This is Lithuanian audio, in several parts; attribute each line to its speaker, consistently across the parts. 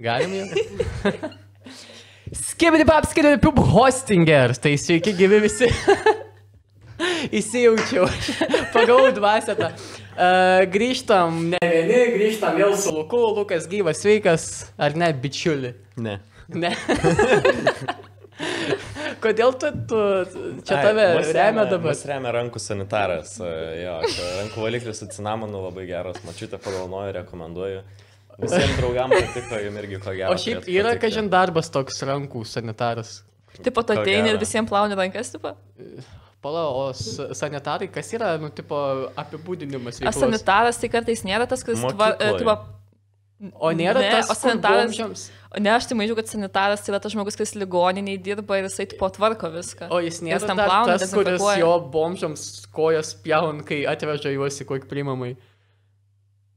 Speaker 1: Galim jau? Skibidi pap, skibidi piup hostinger. Tai sveiki gyvi visi. Įsijaučiau. Pagau dvasę tą. Uh, grįžtam, ne vieni, grįžtam vėl su Luku. Lukas gyvas, sveikas. Ar ne, bičiuli?
Speaker 2: Ne.
Speaker 1: Ne. Kodėl tu, tu čia tave
Speaker 2: mus
Speaker 1: remia dabar?
Speaker 2: Mus remia rankų sanitaras. e, Jo, rankų valiklis su cinamonu labai geras. Mačiute, padovanoju, rekomenduoju. Visiems draugams patiko, jums irgi ko gero.
Speaker 1: O šiaip yra, kažin darbas toks rankų sanitaras.
Speaker 3: Tipo, tu
Speaker 2: Ko
Speaker 3: ateini ir visiems plauni rankas, tipo.
Speaker 1: Pala, o sanitarai, kas yra, nu, tipo, apibūdinimas
Speaker 3: O
Speaker 1: veiklos?
Speaker 3: sanitaras tai kartais nėra tas, kuris tvar, e,
Speaker 1: O nėra
Speaker 3: Ne,
Speaker 1: tas,
Speaker 3: o sanitaras-
Speaker 1: bomžiams-
Speaker 3: o ne, aš tai manyčiau, kad sanitaras tai yra tas žmogus, kuris ligoniniai dirba ir jisai tipo tvarko viską.
Speaker 1: O jis nėra
Speaker 3: Jis
Speaker 1: dar
Speaker 3: plauna,
Speaker 1: tas, kuris jo bomžiams kojas pjaun, kai atveža juos į kokį priimamai.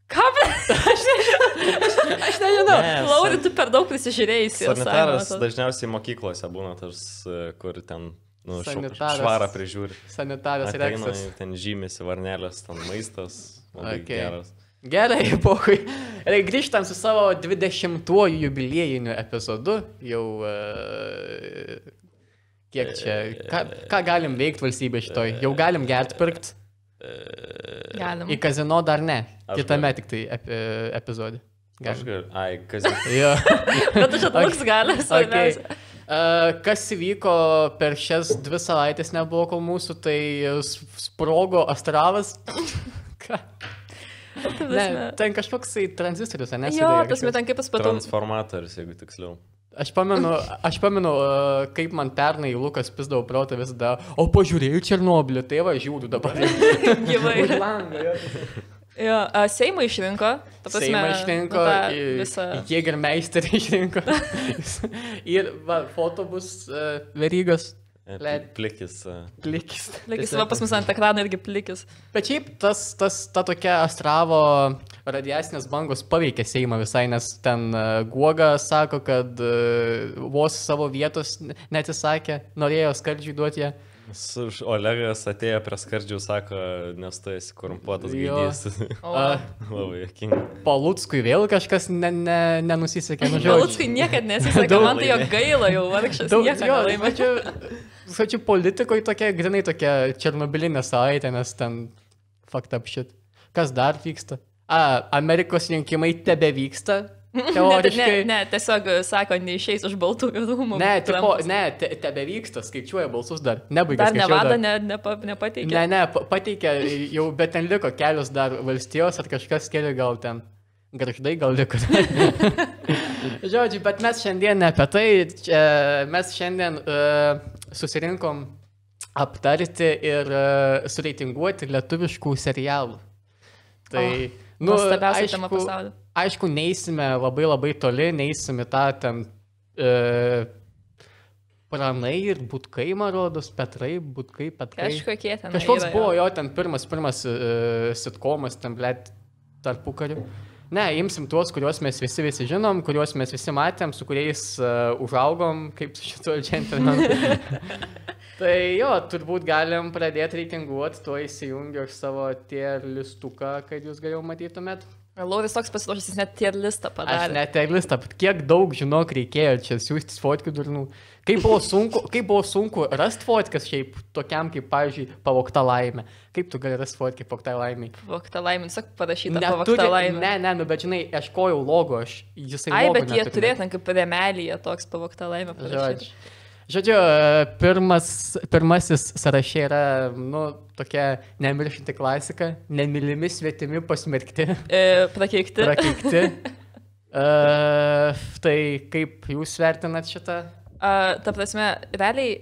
Speaker 3: Ką? Aš nežinau.
Speaker 2: Ne,
Speaker 3: Lauri, tu per daug prisižiūrėjai.
Speaker 2: Sanitaras dažniausiai mokyklose būna tas, e, kur ten nu, švarą prižiūri.
Speaker 1: Sanitaras reksas.
Speaker 2: ten žymėsi varnelės, ten maistas. Labai
Speaker 1: Okay.
Speaker 2: geras.
Speaker 1: Gerai, pohui. Gerai, grįžtam su savo 20-uoju jubiliejiniu epizodu. Jau... Uh, kiek čia... Ką, ką galim veikti valstybė šitoj? Jau galim gert pirkt?
Speaker 3: Galim.
Speaker 1: Į kazino dar ne. Kitame tik tai ep, epizode.
Speaker 2: Galiu. Ai, kas
Speaker 1: Jo.
Speaker 3: Bet aš atluks gali,
Speaker 1: Okay. Uh, kas įvyko per šias dvi savaitės nebuvo kol mūsų, tai s- sprogo astralas. Ką? Ne, ten kažkoks tai tranzistorius, ne?
Speaker 3: Jo, tas
Speaker 1: kažkas?
Speaker 3: met kaip paspatų.
Speaker 2: Transformatorius, jeigu tiksliau.
Speaker 1: Aš pamenu, aš pamenu kaip man pernai Lukas pizdavo protą visada, o pažiūrėjau Černobilį, tai va, žiūriu dabar.
Speaker 3: Gyvai.
Speaker 1: Jo.
Speaker 3: A, Seimą išrinko. Ta prasme,
Speaker 1: Seimą išrinko,
Speaker 3: nu, visą.
Speaker 1: Jägermeisterį išrinko. Ir va, foto bus uh, verygas,
Speaker 2: E,
Speaker 1: Led.
Speaker 2: Plikis. e,
Speaker 1: plikis. Tiesiog.
Speaker 3: va pas mus ant ekrano irgi plikis.
Speaker 1: Bet šiaip tas, tas, ta tokia astravo radiacinės bangos paveikė Seimą visai, nes ten uh, Guoga sako, kad uh, vos savo vietos ne- neatsisakė, norėjo skardžiui duoti ją.
Speaker 2: Olegas atėjo prie skardžių, sako, nes tu esi korumpuotas
Speaker 1: A,
Speaker 2: Labai jokinga.
Speaker 1: Palutskui vėl kažkas ne, ne, nenusisekė, nu
Speaker 3: niekada nesisakė,
Speaker 1: Daug
Speaker 3: man tai jo gaila jau, vargšas.
Speaker 1: Daug, jo, žodžiu, žodžiu, politikoje tokia, grinai tokia černobilinė savaitė, nes ten fucked up shit. Kas dar vyksta? A, Amerikos rinkimai tebe vyksta,
Speaker 3: Ne, ne,
Speaker 1: teoriškai.
Speaker 3: ne, tiesiog sako, neišeis už baltųjų rūmų.
Speaker 1: Ne, tipo, ne, te, tebe vyksta, skaičiuoja balsus dar. Nebaigė.
Speaker 3: Dar Nevada ne, nepa, nepateikė.
Speaker 1: Ne, ne, pa- pateikė jau, bet ten liko kelios dar valstijos ar kažkas keli gal ten. Garždai gal liko. Žodžiu, bet mes šiandien ne apie tai, čia, mes šiandien uh, susirinkom aptarti ir uh, sureitinguoti lietuviškų serialų. Tai,
Speaker 3: O, Nuostabiausia tema
Speaker 1: aišku,
Speaker 3: pasaulyje.
Speaker 1: Aišku, neįsime labai labai toli, neįsime tą ten uh, pranai ir būtkai, man rodos, petrai, būtkai, petrai.
Speaker 3: Kažkokie ten.
Speaker 1: Kažkoks
Speaker 3: yra,
Speaker 1: buvo
Speaker 3: jo.
Speaker 1: ten pirmas, pirmas uh, sitkomas, ten blėt, tarpu kariu. Ne, imsim tuos, kuriuos mes visi visi žinom, kuriuos mes visi matėm, su kuriais uh, užaugom, kaip su šituo džentelmenu. tai jo, turbūt galim pradėti reitinguoti, tuo įsijungiu aš savo tier listuką, kad jūs geriau matytumėt.
Speaker 3: Lauris toks pasiruošęs, jis net tier listą
Speaker 1: Aš
Speaker 3: padarė.
Speaker 1: net tier listą, kiek daug žinok reikėjo čia siūsti fotkių durnų. Kaip buvo sunku, kaip buvo sunku rasti fotkas šiaip tokiam, kaip, pavyzdžiui, pavokta laimė. Kaip tu gali rasti fotkę pavokta laimė?
Speaker 3: Pavokta laimė, tiesiog parašyta
Speaker 1: Neturi-
Speaker 3: pavokta laimė.
Speaker 1: Ne, ne, nu, bet žinai, aš kojau logo, aš jisai.
Speaker 3: Ai, bet jie turėtų, kaip remelėje toks pavokta laimė.
Speaker 1: Žodžiu. Žodžiu, e, pirmas, pirmasis sąraše yra, nu, tokia nemiršinti klasika, nemylimi svetimi pasmerkti,
Speaker 3: E, prakeikti.
Speaker 1: prakeikti. Uh, tai kaip jūs vertinat šitą?
Speaker 3: A, ta prasme, realiai,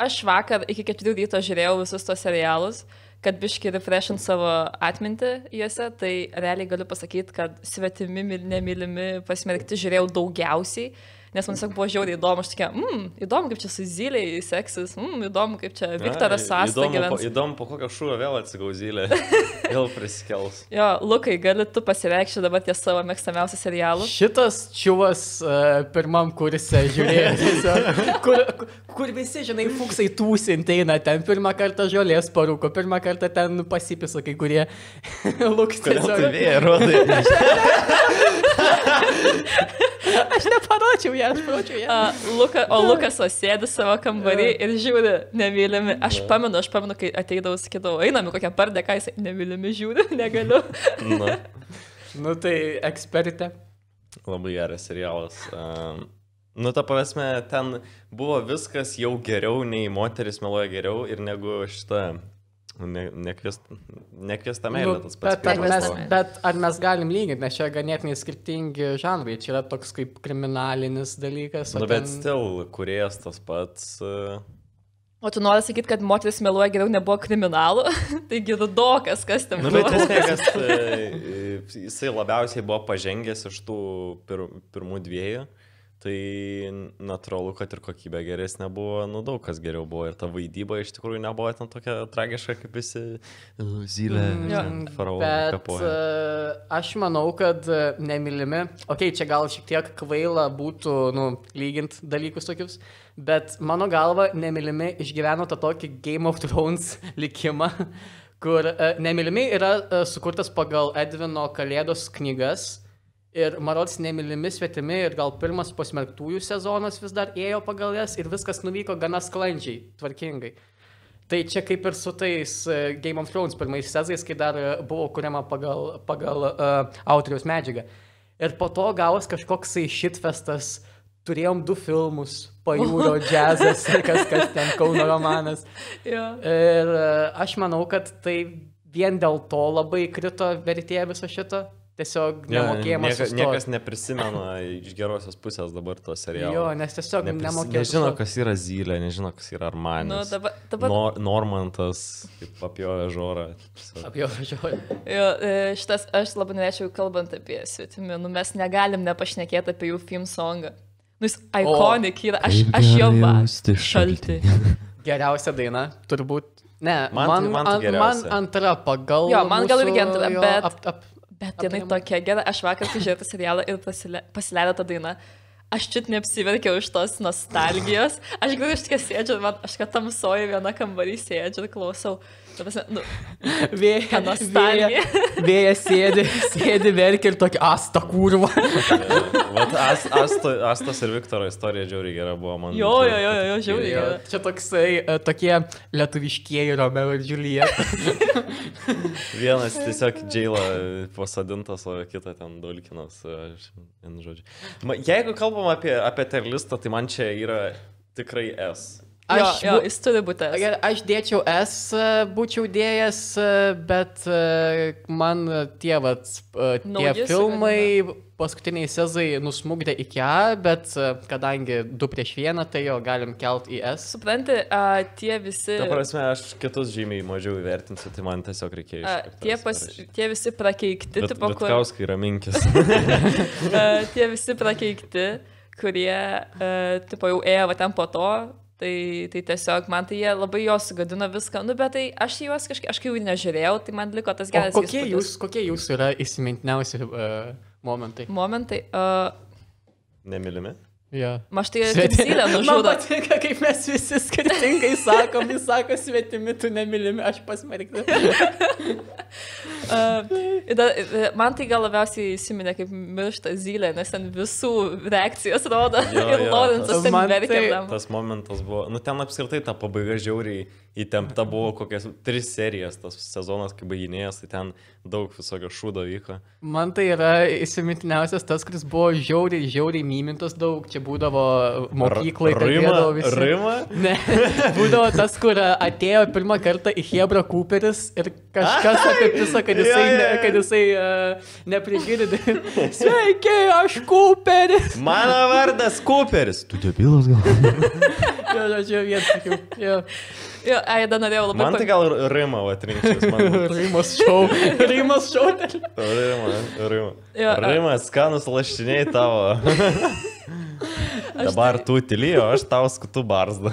Speaker 3: aš vakar iki keturių ryto žiūrėjau visus tos serialus, kad biški refreshint savo atmintį juose, tai realiai galiu pasakyti, kad svetimi, myl- nemylimi, pasmerkti žiūrėjau daugiausiai, nes man tiesiog buvo žiauriai įdomu, aš tokia, mmm, įdomu, kaip čia su Zylė seksis, mmm, įdomu, kaip čia Viktoras Sasta gyvens.
Speaker 2: įdomu, po kokio šūvio vėl atsigauzylė. Vėl prisikels.
Speaker 3: Jo, Lukai, gali tu pasireikšti dabar ties savo mėgstamiausią serialą?
Speaker 1: Šitas čiuvas uh, pirmam kursė žiūrėjo, tiesiog, kur, kur visi, žinai, fuksai tūsinti eina ten, pirmą kartą žolės parūko, pirmą kartą ten pasipisa kai kurie luks.
Speaker 2: Kodėl tu
Speaker 1: tiesiog.
Speaker 2: vėją rodai?
Speaker 1: pročiau ją, aš pročiau ją.
Speaker 3: A, Luka, o Lukas o sėdi savo kambarį ir žiūri, nemylimi. Aš pamenu, aš pamenu, kai ateidavau, sakydavau, einam į kokią pardę, ką jis nemylimi žiūri, negaliu.
Speaker 2: Na,
Speaker 1: Nu tai ekspertė.
Speaker 2: labai geras serialas. Um, nu, ta prasme, ten buvo viskas jau geriau, nei moteris meluoja geriau ir negu šita. Ne, nekviest, nekviesta meilė
Speaker 1: Nu,
Speaker 2: tas pats.
Speaker 1: bet, ar mes,
Speaker 2: buvo.
Speaker 1: bet ar mes galim lyginti, nes čia ganėtinai skirtingi žanrai, čia yra toks kaip kriminalinis dalykas. o
Speaker 2: Nu, bet
Speaker 1: ten-
Speaker 2: still, kuriejas tas pats. Uh,
Speaker 3: O tu nori sakyti, kad moteris meluoja geriau nebuvo kriminalų? Taigi rudokas, kas ten
Speaker 2: Nu, bet
Speaker 3: buvo.
Speaker 2: esmė, kas e, jisai labiausiai buvo pažengęs iš tų pir, pirmų dviejų, tai natūralu, kad ir kokybė geresnė buvo, nu daug kas geriau buvo ir ta vaidyba iš tikrųjų nebuvo ten tokia tragiška, kaip visi uh, zylė,
Speaker 3: Jo.
Speaker 2: faraonai
Speaker 1: Bet
Speaker 2: kapoja.
Speaker 1: uh, aš manau, kad uh, nemylimi, okei, okay, čia gal šiek tiek kvaila būtų, nu, lygint dalykus tokius, bet mano galva nemylimi išgyveno tą tokį Game of Thrones likimą, kur uh, nemylimi yra uh, sukurtas pagal Edvino Kalėdos knygas. Ir Marods nemylimi svetimi ir gal pirmas pasmerktųjų sezonas vis dar ėjo pagal jas ir viskas nuvyko gana sklandžiai, tvarkingai. Tai čia kaip ir su tais uh, Game of Thrones pirmais sezais, kai dar uh, buvo kuriama pagal, pagal uh, autoriaus medžiagą. Ir po to gavos kažkoksai šitfestas, turėjom du filmus, pajūro džiazas ir kas, kas ten Kauno romanas.
Speaker 3: Jo.
Speaker 1: Ir uh, aš manau, kad tai vien dėl to labai krito vertė viso šito. Tiesiog
Speaker 2: Ja,
Speaker 1: nemokėjimas.
Speaker 2: nieka,
Speaker 1: sustot.
Speaker 2: niekas neprisimena iš gerosios pusės dabar to serialo.
Speaker 1: Jo, nes tiesiog
Speaker 2: Nepris,
Speaker 1: nemokėjau.
Speaker 2: nežino, kas yra Zylė, nežino, kas yra Armanis.
Speaker 3: Nu, dabar, dabar
Speaker 2: Nor, Normantas, kaip apjovė žorą. Tiesiog-
Speaker 1: Apie jo
Speaker 3: e, šitas aš labai norėčiau, kalbant apie svetimį, nu mes negalim nepašnekėti apie jų film songą. Nu, jis ikonik yra, aš, aš jo va. Šalti.
Speaker 1: Geriausia daina, turbūt. Ne,
Speaker 2: Man
Speaker 1: man, man,
Speaker 2: man
Speaker 1: antra pagal.
Speaker 3: Jo, man gal
Speaker 1: mūsų,
Speaker 3: irgi antra,
Speaker 1: jo,
Speaker 3: bet-
Speaker 1: Ap, ap,
Speaker 3: Bet jinai tokia gera, aš vakar, žiūrėjau tą serialą ir pasile- pasileido tą dainą, aš čit neapsiverkiau iš tos nostalgijos. Aš iš tikrųjų sėdžiu, man, aš kad tamsoju vieną kambarį sėdžiu ir klausau. Prasme, Nu,
Speaker 1: vėja, vėja, vėja sėdi, sėdi verkia ir tokia asta kurva.
Speaker 2: Vat As- Asto, Astos ir Viktoro istorija džiauriai gera buvo man.
Speaker 3: jo, jo, jo, jo, jo, žiauriai.
Speaker 1: Jo,
Speaker 3: gera.
Speaker 1: čia toksai e, tokie lietuviškieji Romeo ir Julieta.
Speaker 2: Vienas tiesiog džiaila pasadintas, o kita ten dulkinas. Ma, jeigu kalbam apie, apie terlistą, tai man čia yra tikrai S.
Speaker 3: Jo,
Speaker 1: Aš
Speaker 3: jo,
Speaker 1: bu-
Speaker 3: jis turi būti. tas.
Speaker 1: Gerai, Aš dėčiau S, e, būčiau dėjęs, e, bet e, man tie, vat, tie
Speaker 3: Nauji
Speaker 1: filmai, paskutiniai sezai nusmugdė iki A, bet kadangi 2 prieš 1, tai jo galim kelt į S.
Speaker 3: Supranti, a, tie visi...
Speaker 2: Ta prasme, aš kitus žymiai mažiau įvertinsiu, tai man tiesiog reikėjo.
Speaker 3: A, tie,
Speaker 2: S
Speaker 3: pas,
Speaker 2: parašyti.
Speaker 3: tie visi prakeikti,
Speaker 2: Bet,
Speaker 3: tipo,
Speaker 2: bet
Speaker 3: kur,
Speaker 2: kauskai raminkis.
Speaker 3: a, tie visi prakeikti, kurie, a, tipo, jau ėjo va ten po to, tai, tai tiesiog man tai jie labai jos sugadino viską, nu bet tai aš juos kažkaip, aš kai jų nežiūrėjau, tai man liko tas
Speaker 1: O
Speaker 3: geras
Speaker 1: kokie
Speaker 3: įspūdis.
Speaker 1: jūs, kokie jūsų yra įsimintiniausi uh, momentai?
Speaker 3: Momentai, uh,
Speaker 2: Nemylimi?
Speaker 1: Ja.
Speaker 3: aš tai kaip zylę
Speaker 1: Man patinka, kaip mes visi skirtingai sakom, jis sako svetimi, tu nemylimi, aš pasmerkti.
Speaker 3: Uh, ir man tai gal labiausiai įsiminė kaip miršta zylė, nes ten visų reakcijas rodo.
Speaker 2: Jo,
Speaker 3: ir Lorenzas ten verkė.
Speaker 1: tai-.
Speaker 2: Tas momentas buvo, nu ten apskritai ta pabaiga žiauriai įtempta buvo kokias tris serijas, tas sezonas, kai baiginėjęs, tai ten daug visokio šūdo vyko.
Speaker 1: Man tai yra įsimintiniausias tas, kuris buvo žiauriai, žiauriai mymintas daug, čia būdavo mokyklai, kalbėdavo visi.
Speaker 2: Rima?
Speaker 1: Ne, būdavo tas, kur atėjo pirmą kartą į Hebra Cooperis ir kažkas apie visą, kad jisai,
Speaker 2: Jo, jo,
Speaker 1: ne,
Speaker 2: jo.
Speaker 1: Kad jisai uh, neprigirdi. Sveiki, aš Cooperis.
Speaker 2: Mano vardas Cooperis. Tu debilas gal?
Speaker 1: Jo, žodžiu, vien sakiau. Jo.
Speaker 3: Jo, ai, dar norėjau labai...
Speaker 2: Man tai gal Rima atrinkčiau.
Speaker 1: Rimas šau. Rimas šau.
Speaker 2: Rima, Rima.
Speaker 3: Jo, a-
Speaker 2: Rima, skanus lašiniai tavo. Dabar tu tylėjo, aš tau skutu barzdą.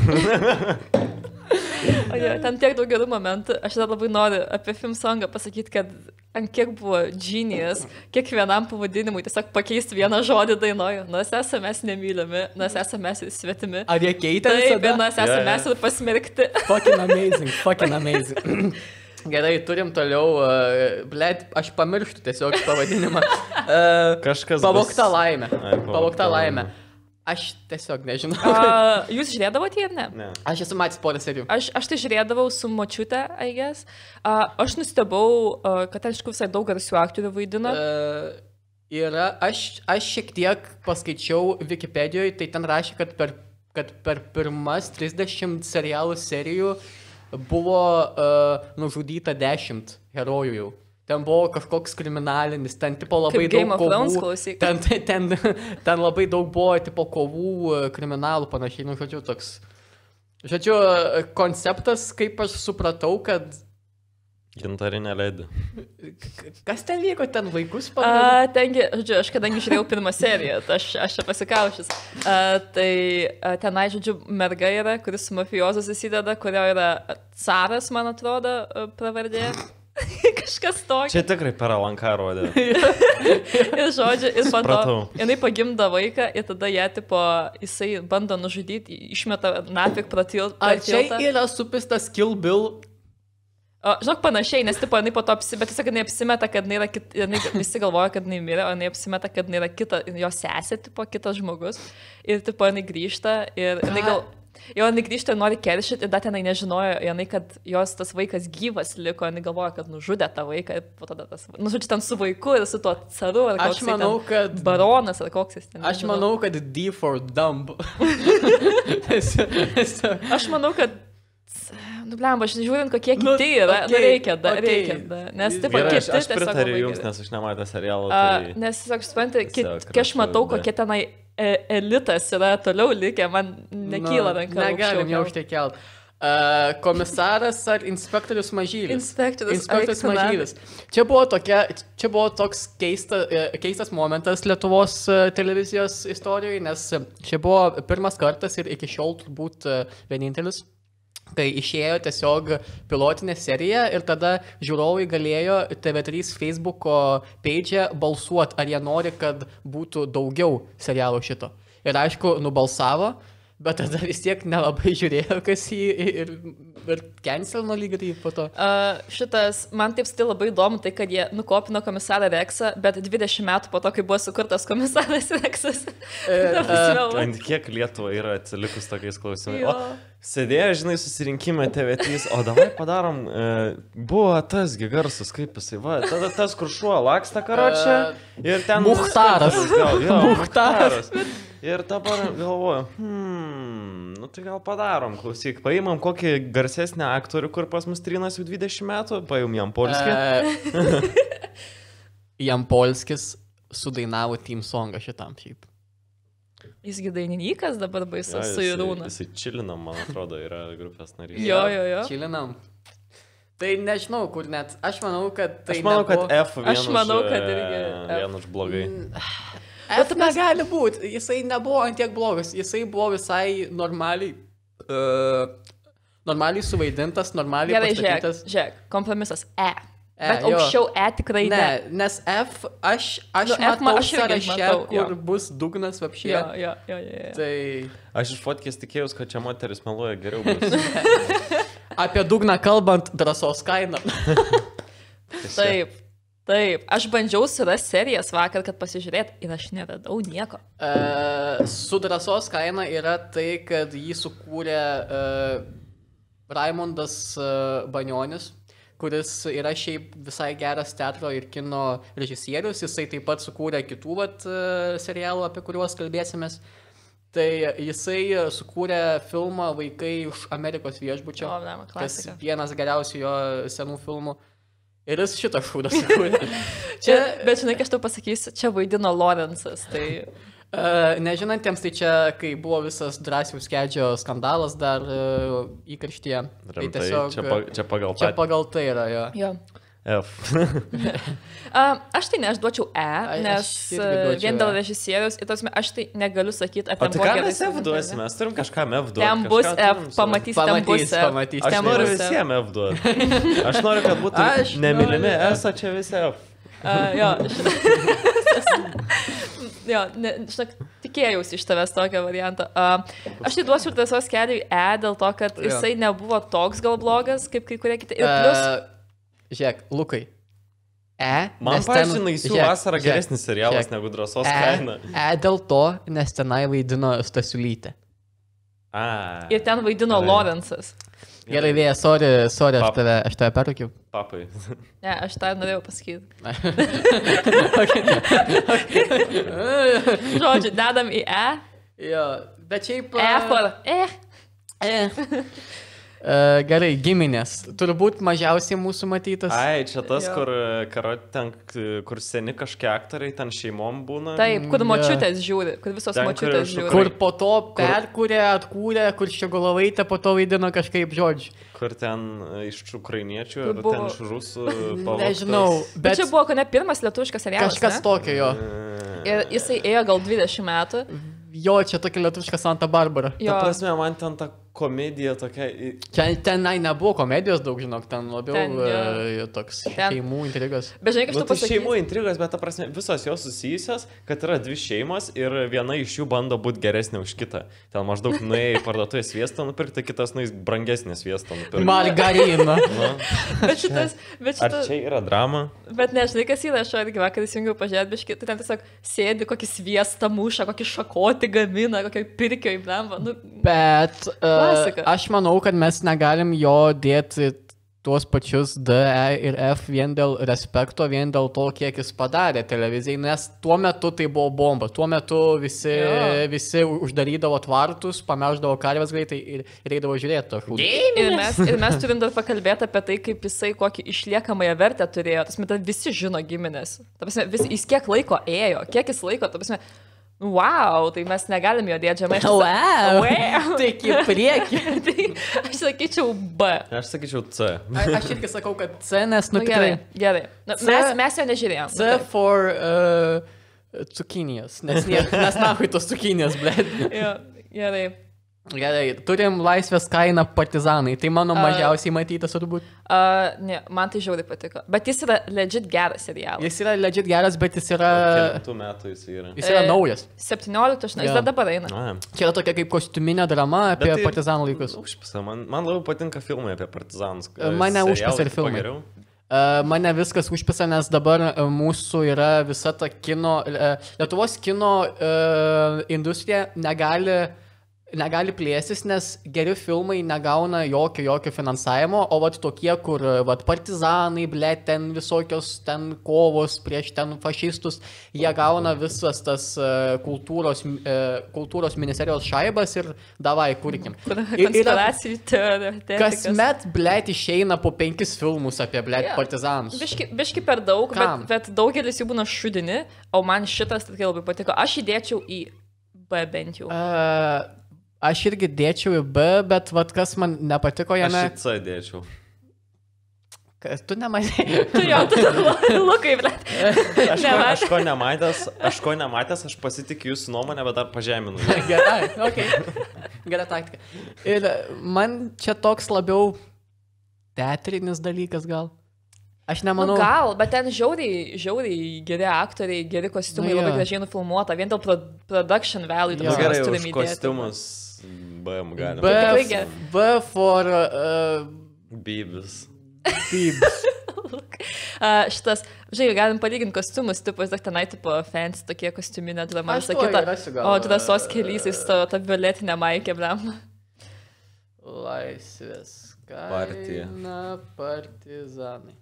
Speaker 3: O, jo, ten tiek daug gerų momentų. Aš dar labai noriu apie film songą pasakyti, kad ant kiek buvo genius, kiekvienam pavadinimui tiesiog pakeisti vieną žodį dainuoju. Nors esame mes nemylimi, nors esame mes svetimi.
Speaker 1: Ar jie keitė
Speaker 3: Taip, nors esame
Speaker 2: jo.
Speaker 3: mes ir pasmerkti.
Speaker 1: Fucking amazing, fucking amazing. Gerai, turim toliau, uh, blėt, aš pamirštu tiesiog pavadinimą. Uh,
Speaker 2: Kažkas.
Speaker 1: pavokta
Speaker 2: bus-
Speaker 1: laimė.
Speaker 2: Ai, pavogta
Speaker 1: Pavokta laimė.
Speaker 2: laimė.
Speaker 1: Aš tiesiog nežinau.
Speaker 3: Uh, jūs žiūrėdavote jį ar ne?
Speaker 2: Ne.
Speaker 1: Aš esu matęs porą serijų.
Speaker 3: Aš, aš tai žiūrėdavau su močiute, aigės. Aš nustebau, uh, kad tikrųjų visai daug garsių aktorių vaidina.
Speaker 1: Uh, yra, aš, aš šiek tiek paskaičiau Wikipedijoje, tai ten rašė, kad per, kad per pirmas 30 serialų serijų buvo uh, nužudyta 10 herojų jau. Ten buvo kažkoks kriminalinis, ten tipo labai
Speaker 3: Kaip Game
Speaker 1: daug
Speaker 3: of Thrones,
Speaker 1: kovų.
Speaker 3: klausyk.
Speaker 1: Ten, ten, ten, labai daug buvo tipo kovų, e, kriminalų panašiai, nu žodžiu, toks. Žodžiu, e, konceptas, kaip aš supratau, kad
Speaker 2: Gintarinė leidė.
Speaker 1: kas ten vyko, ten vaikus pamatė.
Speaker 3: A, tengi, žodžiu, aš kadangi žiūrėjau pirmą seriją, tai aš, aš čia pasikaušęs. A, tai tenai, žodžiu, merga yra, kuris su mafiozas įsideda, kurio yra caras, man atrodo, a, pravardė. Kažkas tokio.
Speaker 2: Čia tikrai per alanką rodė.
Speaker 3: Ir žodžiu, ir po to jinai pagimda vaiką ir tada ją, tipo, jisai bando nužudyti, išmeta nafik pratiltą.
Speaker 1: Ar čia yra supistas Kill Bill?
Speaker 3: O, žinok, panašiai, nes, tipo, jinai po to apsimeta, bet tiesiog jinai apsimeta, kad jinai yra kit, jinai, visi galvoja, kad jinai mirė, o jinai apsimeta, kad jinai yra kita, jos sesė, tipo, kitas žmogus. Ir, tipo, jinai grįžta ir jinai gal... Jo, jinai grįžta ir nori keršyti, ir dar tenai nežinojo, jinai, kad jos tas vaikas gyvas liko, jinai galvoja, kad nužudė tą vaiką po tada tas... Nužudė ten su vaiku ir su tuo caru, ar
Speaker 1: Aš manau, kad-
Speaker 3: Baronas, ar koks jis ten.
Speaker 1: Aš
Speaker 3: nežinau.
Speaker 1: manau, kad D for dumb.
Speaker 3: Aš manau, kad... Nu, blem, aš žiūrint, kokie
Speaker 1: Nu,
Speaker 3: kiti yra, nu,
Speaker 1: okei,
Speaker 3: reikia, da,
Speaker 1: okei.
Speaker 3: reikia, da, nes, tipo,
Speaker 2: Gerai, aš,
Speaker 3: kiti
Speaker 2: aš
Speaker 3: tiesiog
Speaker 2: pritariu jums, nes aš nematęs serialo.
Speaker 3: A,
Speaker 2: Tai...
Speaker 3: nes, tiesiog, suprantate, kai aš matau,
Speaker 2: D.
Speaker 3: kokie tenai e, elitas yra toliau likę, man nekyla ranka.
Speaker 1: Nu, Negalim jau štai kelt. Uh, komisaras ar inspektorius Mažylis?
Speaker 3: Inspektorius
Speaker 1: Inspektorius. Mažylis. Čia buvo, tokia, čia buvo toks keista, e, keistas momentas Lietuvos e, televizijos istorijoje, nes čia buvo pirmas kartas ir iki šiol turbūt vienintelis kai išėjo tiesiog pilotinė serija ir tada žiūrovai galėjo TV3 Facebook'o page balsuoti, ar jie nori, kad būtų daugiau serialų šito. Ir aišku, nubalsavo, bet tada vis tiek nelabai žiūrėjo, kas jį ir, ir cancelino lygiai taip po to.
Speaker 3: Uh, šitas, man taip stil labai įdomu, tai kad jie nukopino komisarą Reksą, bet 20 metų po to, kai buvo sukurtas komisaras Reksas.
Speaker 1: E,
Speaker 3: Ta prasme,
Speaker 2: Ant kiek Lietuva yra atsilikus tokiais klausimais.
Speaker 3: Jo.
Speaker 2: O, sėdėjo, žinai, susirinkime TV3, o dabar padarom, e, buvo tasgi garsus, kaip jisai, va, tada tas, kur šuo laksta karočią. Ir ten...
Speaker 1: Muchtaras.
Speaker 2: Gal, jo,
Speaker 1: Muchtaras.
Speaker 2: Muchtaras. Ir dabar galvoju, hmm, nu tai gal padarom, klausyk, paimam kokį garsesnį aktorių, kur pas mus trinas jau 20 metų, paim jam polskį.
Speaker 1: E, Jam Polskis sudainavo team songą šitam šiaip.
Speaker 3: Jisgi dainininkas dabar baisas su Irūnu.
Speaker 2: Jisai čilinam, man atrodo, yra grupės narys.
Speaker 3: Jo, jo, jo.
Speaker 1: Čilinam. Tai nežinau, kur net. Aš manau, kad tai.
Speaker 2: Aš manau, kad
Speaker 1: nebuvo-
Speaker 2: F vien
Speaker 3: Aš manau,
Speaker 2: už,
Speaker 3: kad
Speaker 2: e,
Speaker 3: irgi F.
Speaker 2: Vien blogai.
Speaker 1: F negali būti. Jisai nebuvo antiek blogas. Jisai buvo visai normaliai. Uh, normaliai suvaidintas, normaliai
Speaker 3: Gerai, žiūrėk,
Speaker 1: pastatytas.
Speaker 3: žiūrėk, kompromisas E.
Speaker 1: E,
Speaker 3: Bet
Speaker 1: jo.
Speaker 3: aukščiau E tikrai ne.
Speaker 1: Ne, nes F, aš, aš
Speaker 3: Nu,
Speaker 1: nu,
Speaker 3: F ma-
Speaker 1: matau
Speaker 3: aš
Speaker 1: sąraše,
Speaker 3: matau,
Speaker 1: kur
Speaker 3: jo.
Speaker 1: bus dugnas apšė.
Speaker 3: Jo, jo, jo, jo. jo.
Speaker 1: Tai
Speaker 2: Aš iš fotkės tikėjausi, kad čia moteris meluoja geriau. Bus.
Speaker 1: apie dugną kalbant, drąsos kaina.
Speaker 3: Taip, taip. Aš bandžiau surasti serijas vakar, kad pasižiūrėt ir aš neradau nieko.
Speaker 1: Uh, su drąsos kaina yra tai, kad jį sukūrė uh, Raimondas uh, Banionis, kuris yra šiaip visai geras teatro ir kino režisierius. Jisai taip pat sukūrė kitų vat, uh, serialų, apie kuriuos kalbėsimės. Tai jisai uh, sukūrė filmą Vaikai iš Amerikos viešbučio,
Speaker 3: O, blema,
Speaker 1: kas vienas geriausių jo senų filmų. Ir jis šitą šūdą sukūrė.
Speaker 3: Čia, bet žinai, aš tau pasakysiu, čia vaidino Lorenzas. Tai
Speaker 1: Uh, nežinantiems, tai čia, kai buvo visas drąsiaus kedžio skandalas dar uh, įkarštyje. Tai
Speaker 2: Rimtai,
Speaker 1: tiesiog,
Speaker 2: čia, pa, čia pagal
Speaker 1: čia
Speaker 2: patį
Speaker 1: pagal tai yra jo.
Speaker 3: jo.
Speaker 2: F.
Speaker 3: Aš tai ne, aš duočiau E, nes
Speaker 1: duočiau
Speaker 3: vien dėl
Speaker 1: E.
Speaker 3: režisierius, ir tasme, aš tai negaliu sakyti apie
Speaker 2: O tai ką mes F duosime? Mes turim kažką F duoti.
Speaker 3: Ten bus F, pamatys, ten bus F.
Speaker 1: pamatys.
Speaker 2: Aš noriu visiems F duoti. Aš noriu, kad būtų
Speaker 1: Aš
Speaker 2: nemylimi
Speaker 1: F.
Speaker 2: esą čia visi F.
Speaker 3: Uh, jo, jo ne, žinok, tikėjausi iš tavęs tokio varianto. Uh, aš tai duosiu tiesos keliui E dėl to, kad
Speaker 1: Jo.
Speaker 3: jisai nebuvo toks gal blogas, kaip kai kurie kiti. Ir plus,
Speaker 1: Uh, žiūrėk, Lukai. E.
Speaker 2: Man,
Speaker 1: nes ten-
Speaker 2: pavyzdžiui, Naisių vasara geresnis serialas
Speaker 1: žiūrėk.
Speaker 2: negu drąsos
Speaker 1: E,
Speaker 2: kaina.
Speaker 1: e dėl to, nes tenai vaidino Stasiulytė.
Speaker 2: A.
Speaker 3: Ir ten vaidino
Speaker 2: Gerai.
Speaker 3: Lorenzas.
Speaker 1: Gerai, vėja, sorry, sorry, aš
Speaker 2: Pap.
Speaker 1: tave, aš tave perrūkiau.
Speaker 2: Papai.
Speaker 3: Ne, aš tą norėjau pasakyti. Žodžiu, dedam į E.
Speaker 1: jo, bet šiaip...
Speaker 3: E for. E.
Speaker 1: E. E, gerai, giminės. Turbūt mažiausiai mūsų matytas.
Speaker 2: Ai, čia tas,
Speaker 3: Jo.
Speaker 2: kur, karo, ten, kur seni kažkiek aktoriai ten šeimom būna.
Speaker 3: Taip, kur močiutės žiūri, kur visos
Speaker 2: Ten, kur
Speaker 3: močiutės
Speaker 2: iš
Speaker 3: žiūri.
Speaker 1: Kur po to perkūrė, atkūrė, kur Ščiogolovaitė po to vaidino kažkaip žodžiu.
Speaker 2: Kur ten iš ukrainiečių
Speaker 3: Kur
Speaker 2: ir
Speaker 3: buvo-
Speaker 2: ten iš rusų.
Speaker 1: Nežinau,
Speaker 3: Bet
Speaker 1: bet
Speaker 3: čia buvo, kad ne pirmas lietuviškas serialas.
Speaker 1: kažkas
Speaker 3: ne?
Speaker 1: tokio jo.
Speaker 2: E,
Speaker 3: Ir jisai ėjo gal 20 metų.
Speaker 1: Jo, čia tokia lietuviška Santa Barbara.
Speaker 2: Ta
Speaker 3: Jo.
Speaker 2: prasme, man ten ta komedija tokia.
Speaker 1: Čia tenai nebuvo komedijos daug, žinok, ten labiau
Speaker 3: Ten, jo.
Speaker 1: e, toks
Speaker 3: Ten-
Speaker 1: šeimų intrigas.
Speaker 3: Bet žinai, kaip
Speaker 2: Nu,
Speaker 3: tu
Speaker 2: tai
Speaker 3: pasakai.
Speaker 2: šeimų intrigos, bet ta prasme, visos jos susijusios, kad yra dvi šeimos ir viena iš jų bando būti geresnė už kitą. Ten maždaug nuėjo į parduotuvę sviestą nupirkti, kitas nuės brangesnį sviestą nupirkti.
Speaker 1: Margarina.
Speaker 2: Nu,
Speaker 3: Bet šitas, bet
Speaker 2: ar
Speaker 3: šitas,
Speaker 2: čia yra drama?
Speaker 3: bet nežinai, kas yra, aš irgi vakar įsijungiau pažiūrėti, biški, tai ten tiesiog sėdi kokį sviestą mušą, kokį šakotį gamina, kokį pirkio į blemą. Nu,
Speaker 1: Bet uh,
Speaker 3: Klasika.
Speaker 1: aš manau, kad mes negalim jo dėti tuos pačius D, E ir F vien dėl respekto, vien dėl to, kiek jis padarė televizijai, nes tuo metu tai buvo bomba. Tuo metu visi,
Speaker 3: Jo.
Speaker 1: visi uždarydavo tvartus, pamelždavo karvės greitai ir, ir eidavo žiūrėti to šūdį.
Speaker 3: Ir mes, ir mes turim dar pakalbėti apie tai, kaip jisai kokį išliekamąją vertę turėjo. Tas metas visi žino giminės. Ta prasme, vis, jis kiek laiko ėjo, kiek jis laiko, ta prasme, wow, tai mes negalim jo dėti žemai.
Speaker 1: Wow.
Speaker 3: wow.
Speaker 1: Tai iki prieki.
Speaker 3: tai aš sakyčiau B.
Speaker 2: Aš sakyčiau C.
Speaker 1: A- Aš irgi sakau, kad C, nes, nu,
Speaker 3: Nu,
Speaker 1: tikrai.
Speaker 3: gerai, gerai. Nu,
Speaker 1: C-
Speaker 3: mes, mes jo nežiūrėjom.
Speaker 1: C for uh, cukinijas, nes, nes nahui tos cukinijas, blėt.
Speaker 3: Jo, gerai.
Speaker 1: Gerai, turim laisvės kainą partizanai, tai mano mažiausiai matytas turbūt.
Speaker 3: Uh, ne, man tai žiauriai patiko. Bet jis yra legit geras serialas.
Speaker 1: Jis yra legit geras, bet jis yra...
Speaker 2: Kitų metų jis yra.
Speaker 1: Jis yra
Speaker 3: E,
Speaker 1: naujas.
Speaker 3: 17, aš
Speaker 1: Jo.
Speaker 3: žinau, jis dabar eina.
Speaker 2: A,
Speaker 1: Čia yra tokia kaip kostiuminė drama apie
Speaker 2: Bet tai-
Speaker 1: partizanų laikus.
Speaker 2: Užpisa, man, man labai patinka filmai apie partizanus.
Speaker 1: E, mane
Speaker 2: Serialai
Speaker 1: užpisa ir filmai.
Speaker 2: geriau.
Speaker 1: Uh, mane viskas užpisa, nes dabar uh, mūsų yra visa ta kino, uh, Lietuvos kino uh, industrija negali, negali plėstis, nes geri filmai negauna jokio, jokio finansavimo, o vat tokie, kur vat partizanai, ble, ten visokios ten kovos prieš ten fašistus, jie gauna visas tas uh, kultūros, uh, kultūros ministerijos šaibas ir davai, kurkim.
Speaker 3: Konspiracijų teorijų.
Speaker 1: Kasmet, ble, išeina po penkis filmus apie, ble,
Speaker 3: Jo.
Speaker 1: partizanus.
Speaker 3: Biški, biški per daug,
Speaker 1: Kam?
Speaker 3: bet, bet daugelis jų būna šudini, o man šitas tikrai labai patiko. Aš įdėčiau į B bent jau.
Speaker 1: Uh, aš irgi dėčiau į B, bet vat, kas man nepatiko
Speaker 2: Aš
Speaker 1: jame,
Speaker 2: į C dėčiau.
Speaker 1: kas tu nematei.
Speaker 3: Tu jo, tu lukai, bet.
Speaker 2: Aš ko,
Speaker 3: Nematė.
Speaker 2: aš ko nematęs, aš ko nematęs, aš pasitikiu jūsų nuomonę, bet dar pažeminu.
Speaker 1: Gerai, ok. Gera taktika. Ir man čia toks labiau teatrinis dalykas gal. Aš
Speaker 3: Nu,
Speaker 1: nemanau.
Speaker 3: gal, bet ten žiauriai, žiauriai geri aktoriai, geri kostiumai,
Speaker 1: Nu,
Speaker 3: labai gražiai nufilmuota, vien dėl pro, production value.
Speaker 1: Jo.
Speaker 2: Nu,
Speaker 3: ta prasme,
Speaker 2: gerai,
Speaker 3: mes turim
Speaker 2: už
Speaker 3: įdėti.
Speaker 2: kostiumus BM
Speaker 1: B,
Speaker 2: galima.
Speaker 3: gerai.
Speaker 1: B for uh,
Speaker 2: Bybis.
Speaker 1: Thebes.
Speaker 3: Uh, šitas, žinai, galim palyginti kostiumus, tipo, tiesiog tenai, tipo, fans, tokie kostiuminė drama, visą kitą.
Speaker 1: rasiu gal,
Speaker 3: O drąsos
Speaker 1: e,
Speaker 3: kelysais, tavo ta violetinė maikė, blam.
Speaker 1: Laisvės.
Speaker 2: Partija.
Speaker 1: kaina, Partizanai.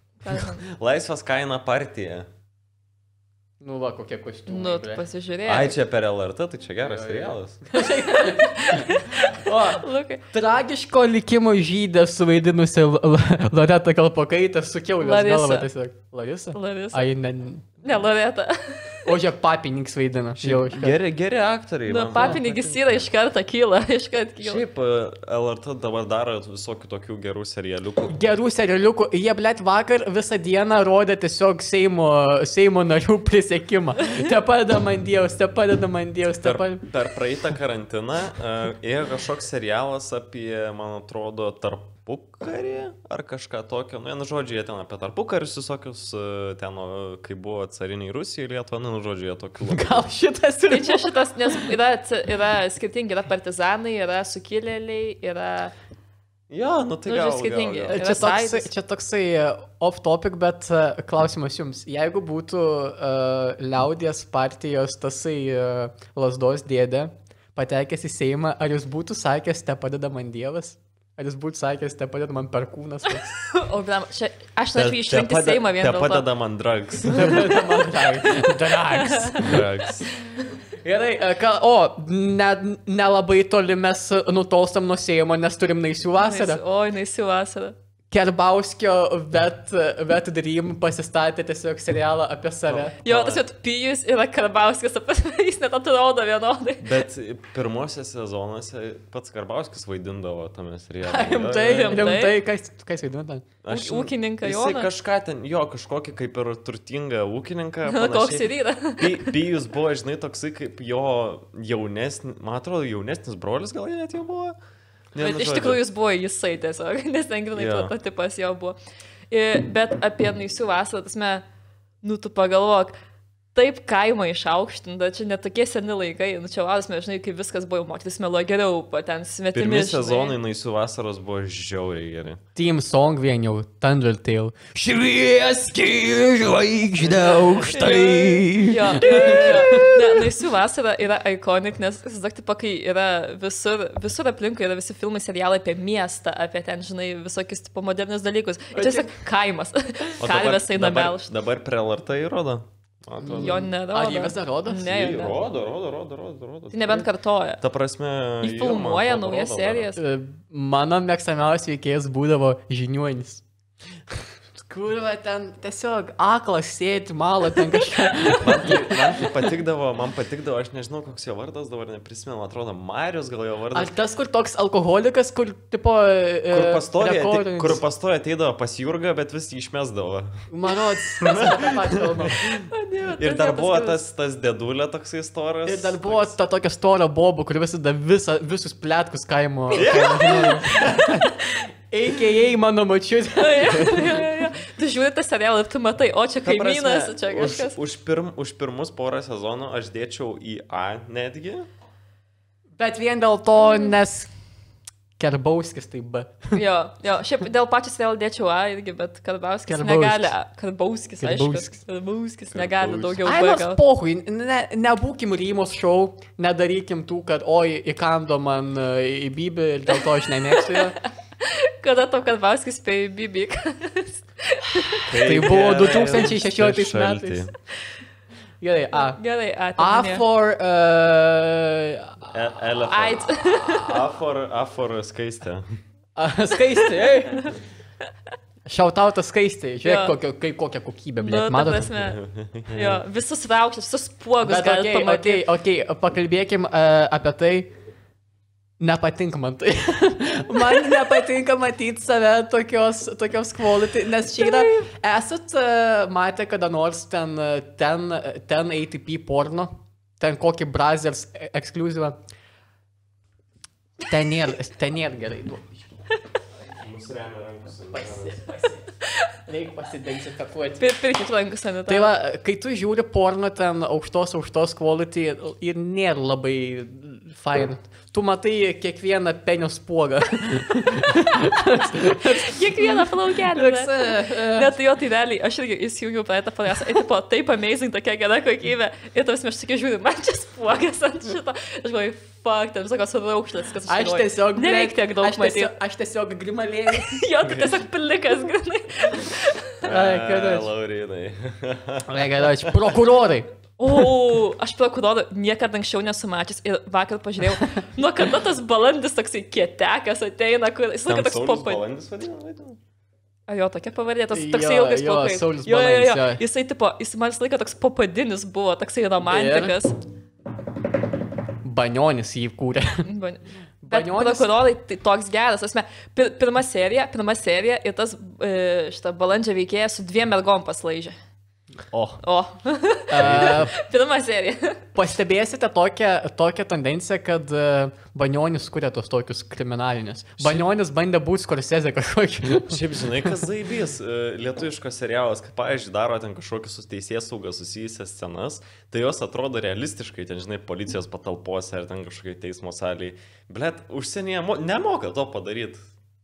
Speaker 2: Laisvas kaina partija.
Speaker 1: Nu, va, kokie kostiumai.
Speaker 3: Nu, tu pasižiūrėjai.
Speaker 2: Ai, čia per LRT, tai čia geras serialas.
Speaker 1: O,
Speaker 3: Lukai.
Speaker 1: Tragiško likimo žydė suvaidinusi Loreta Kalpokaitė su
Speaker 3: Larisa.
Speaker 1: galva tiesiog. Larisa?
Speaker 3: Larisa.
Speaker 1: Ai, ne.
Speaker 3: Ne, Loreta.
Speaker 1: O žiūrėk, papininkas vaidina. Karto.
Speaker 2: Geri, geri aktoriai. Man
Speaker 3: papinigis yra iš karto kyla, iš karto kyla.
Speaker 2: Šiaip e, LRT dabar daro visokių tokių gerų serialiukų.
Speaker 1: Gerų serialiukų, jie, blėt, vakar visą dieną rodė tiesiog Seimo, Seimo narių prisiekimą. Te padeda man Dievas, te padeda man Dievas, te
Speaker 2: Per,
Speaker 1: padeda.
Speaker 2: per praeitą karantiną uh, ėjo kažkoks serialas apie, man atrodo, tarpukarį ar kažką tokio. Nu, vienu žodžiu, jie ten apie tarpukarius visokius, uh, ten, kai buvo cariniai Rusijai Lietuva, nu, žodžiu, jie tokių. labai-
Speaker 1: Gal šitas ir...
Speaker 3: Tai čia šitas, nes yra, yra skirtingi, yra partizanai, yra sukilėliai, yra...
Speaker 2: Jo, nu tai
Speaker 3: Nu,
Speaker 2: gal,
Speaker 3: skirtingi.
Speaker 2: gal, gal.
Speaker 1: Čia
Speaker 3: saitis.
Speaker 1: čia toksai uh, off topic, bet uh, klausimas jums. Jeigu būtų uh, liaudės partijos tasai uh, lasdos dėdė patekęs į Seimą, ar jūs būtų sakęs, te padeda man Dievas? Ar jūs būtų sakęs, te padeda man perkūnas?
Speaker 3: O, blam, čia, aš norėčiau išrinkti Seimą vien
Speaker 2: te padeda man drugs.
Speaker 1: Te padeda man drag- drags.
Speaker 2: drugs.
Speaker 1: Gerai, uh, ka, o, ne- nelabai toli mes nutolstam nuo Seimo, nes turim naisių vasarą.
Speaker 3: Oi, naisiu vasarą.
Speaker 1: Kerbauskio vet, vet Dream pasistatė tiesiog serialą apie save.
Speaker 3: Jo, tas jau Pijus yra Karbauskis, jis net atrodo vienodai.
Speaker 2: Bet pirmosiose sezonuose pats Karbauskis vaidindavo tame seriale.
Speaker 1: Rimtai,
Speaker 3: jo.
Speaker 1: rimtai, kas, kas vaidina ten?
Speaker 2: Aš-
Speaker 3: ūkininką
Speaker 2: jisai
Speaker 3: Joną?
Speaker 2: kažką ten, jo, kažkokį kaip ir turtingą ūkininką.
Speaker 3: Koks ir yra.
Speaker 2: Pi- Pijus buvo, žinai, toksai kaip jo jaunesnis, man atrodo, jaunesnis brolis gal jie net jau buvo. Ne,
Speaker 3: Bet
Speaker 2: nu,
Speaker 3: iš tikrųjų jis buvo jisai tiesiog, nes ten grinai
Speaker 2: Jo.
Speaker 3: prototipas jo buvo. Ir, bet apie naisių vasarą, tas me, nu tu pagalvok, taip kaimą išaukštinta, čia netokie seni laikai, nu čia mes žinai, kaip viskas buvo, mokytis melo geriau, ten svetimi.
Speaker 2: Pirmi
Speaker 3: žinai.
Speaker 2: sezonai naisių vasaros buvo žiauriai geri.
Speaker 1: Team Song vien jau, Thunder Tail. Švieski žvaigždė aukštai.
Speaker 3: Jo, jo, jo. Ne, naisių vasara yra ikonik, nes, įsivaizduok, tipo, kai yra visur, visur aplinkui yra visi filmai, serialai apie miestą, apie ten, žinai, visokius, tipo, modernius dalykus. Ir čia tiesiog kaimas. Kalvės eina
Speaker 2: dabar,
Speaker 3: melšti.
Speaker 2: dabar LRT įrodo. Man atrodo.
Speaker 3: Jo nerodo.
Speaker 1: Ar jį vis dar rodo?
Speaker 3: Ne, ne.
Speaker 2: rodo, rodo, rodo, rodo, rodo.
Speaker 3: Tai nebent kartoja.
Speaker 2: Ta prasme.
Speaker 3: Jį
Speaker 2: jo, man
Speaker 3: filmuoja
Speaker 2: atrodo,
Speaker 3: naujas serijas.
Speaker 1: E, Mano mėgstamiausias veikėjas būdavo žiniuonis. Kurva ten tiesiog aklas sėdi, malo ten kažką.
Speaker 2: Man tai, man tai patikdavo, man patikdavo, aš nežinau, koks jo vardas dabar neprisimenu, atrodo, Marius gal jo
Speaker 1: Ar
Speaker 2: vardas.
Speaker 1: tas, kur toks alkoholikas, kur, tipo... e,
Speaker 2: Kur pastoja,
Speaker 1: rekordinis-
Speaker 2: kur pastoja ateidavo pas Jurgą, bet vis jį išmesdavo.
Speaker 1: Manau, mes apie patį kalbam.
Speaker 2: Ir dar buvo tas, tas dedulė toksai storas.
Speaker 1: Ir dar buvo ta tokia stora boba, kur visada visa, visus plėtkus kaimo. žinojo. AKA mano mačiutė.
Speaker 3: Tu žiūri tą serialą ir tu matai, o čia
Speaker 2: Ta prasme,
Speaker 3: kaimynas, čia
Speaker 2: už,
Speaker 3: kažkas.
Speaker 2: už, pirm, už pirmus porą sezonų aš dėčiau į A netgi.
Speaker 1: Bet vien dėl to, nes Kerbauskis tai B.
Speaker 3: Jo, jo, šiaip dėl pačios serialą dėčiau A irgi, bet Karbauskis
Speaker 1: Kerbauskis.
Speaker 3: negali. A. Karbauskis, aišku.
Speaker 1: Kerbauskis.
Speaker 3: Negali daugiau B.
Speaker 1: nors pohui, ne, nebūkim Rymos šou, nedarykim tų, kad oi, įkando man e, į bibį ir dėl to aš nemėgstu jo.
Speaker 3: Kada tau Karbauskis spėjo į Bibi?
Speaker 1: Tai buvo 2016 metais. Gerai, A.
Speaker 3: Gerai, A.
Speaker 1: A for... Uh,
Speaker 2: Elephant. A for, A for skaistė.
Speaker 1: skaisti, ei. Šiautautas skaisti, žiūrėk, kaip, kokia kokybė,
Speaker 3: Nu,
Speaker 1: blė.
Speaker 3: ta
Speaker 1: Matote?
Speaker 3: prasme, jo, visus raukštus, visus puogus
Speaker 1: Bet
Speaker 3: gali
Speaker 1: okei, okei,
Speaker 3: pamatyti.
Speaker 1: okei, pakalbėkim uh, apie tai. Nepatinka man tai. man nepatinka matyti save tokios, tokios quality, nes čia yra, esat uh, matę kada nors ten, uh, ten, ten ATP porno, ten kokį Brazers ekskluzyvą. Ten nėra, ten nėra gerai. Pasi, pasi. Reikia pasidezinfekuoti.
Speaker 3: Pir- Pirkit lankus ant
Speaker 1: Tai va, kai tu žiūri porno ten aukštos, aukštos quality ir nėra labai fine. Tu matai kiekvieną penio spuogą.
Speaker 3: Kiekvieną plaukelį. Ne?
Speaker 1: e, e,
Speaker 3: Bet tai jo, tai realiai, aš irgi įsijungiau praeitą podcastą, ir tipo, taip amazing, tokia gera kokybė. Ir tas mes tik žiūrim, man čia spuogas ant šito. Aš galvoju, fuck, ten visokios raukštas, kas
Speaker 1: Aš tiesiog...
Speaker 3: Nereikia tiek daug
Speaker 1: aš
Speaker 3: matyti.
Speaker 1: tiesiog, aš tiesiog grimalėjau.
Speaker 3: Jo, tu tiesiog plikas, grinai.
Speaker 1: Ai, kad aš.
Speaker 2: Laurinai.
Speaker 1: Reikia, aš. Prokurorai.
Speaker 3: O, aš prokurorų niekada anksčiau nesu matęs ir vakar pažiūrėjau, nuo kada tas balandis toksai kietekas ateina, kur jis laikas toks papai.
Speaker 2: Balandis vadina, vadina.
Speaker 3: A jo, tokia pavardė, tas toksai
Speaker 1: Jo,
Speaker 3: ilgas plaukai. Jo, jo, jo.
Speaker 1: jo.
Speaker 3: Jisai, tipo, jis man visą laiką toks papadinis buvo, toksai romantikas.
Speaker 1: Banionis jį kūrė.
Speaker 3: Ban- Bet
Speaker 1: Banionis-
Speaker 3: prokurorai tai toks geras. Asme, pir, pirma serija, pirma serija ir tas e, šitą balandžio veikėjas su dviem mergom paslaižė.
Speaker 1: O.
Speaker 3: O, pirma serija.
Speaker 1: pastebėsite tokią, tokią tendenciją, kad uh, Banionis kūrė tos tokius kriminalinius. Banionis bandė būti skorsezė kažkokį.
Speaker 2: Šiaip žinai, kas zaibys, lietuviškas serialas, kai, pavyzdžiui, daro ten kažkokius su teisės saugas susijusias scenas, tai jos atrodo realistiškai, ten, žinai, policijos patalpose ar ten kažkokiai teismo salėje. Blet, užsienyje mo nemoka to padaryti.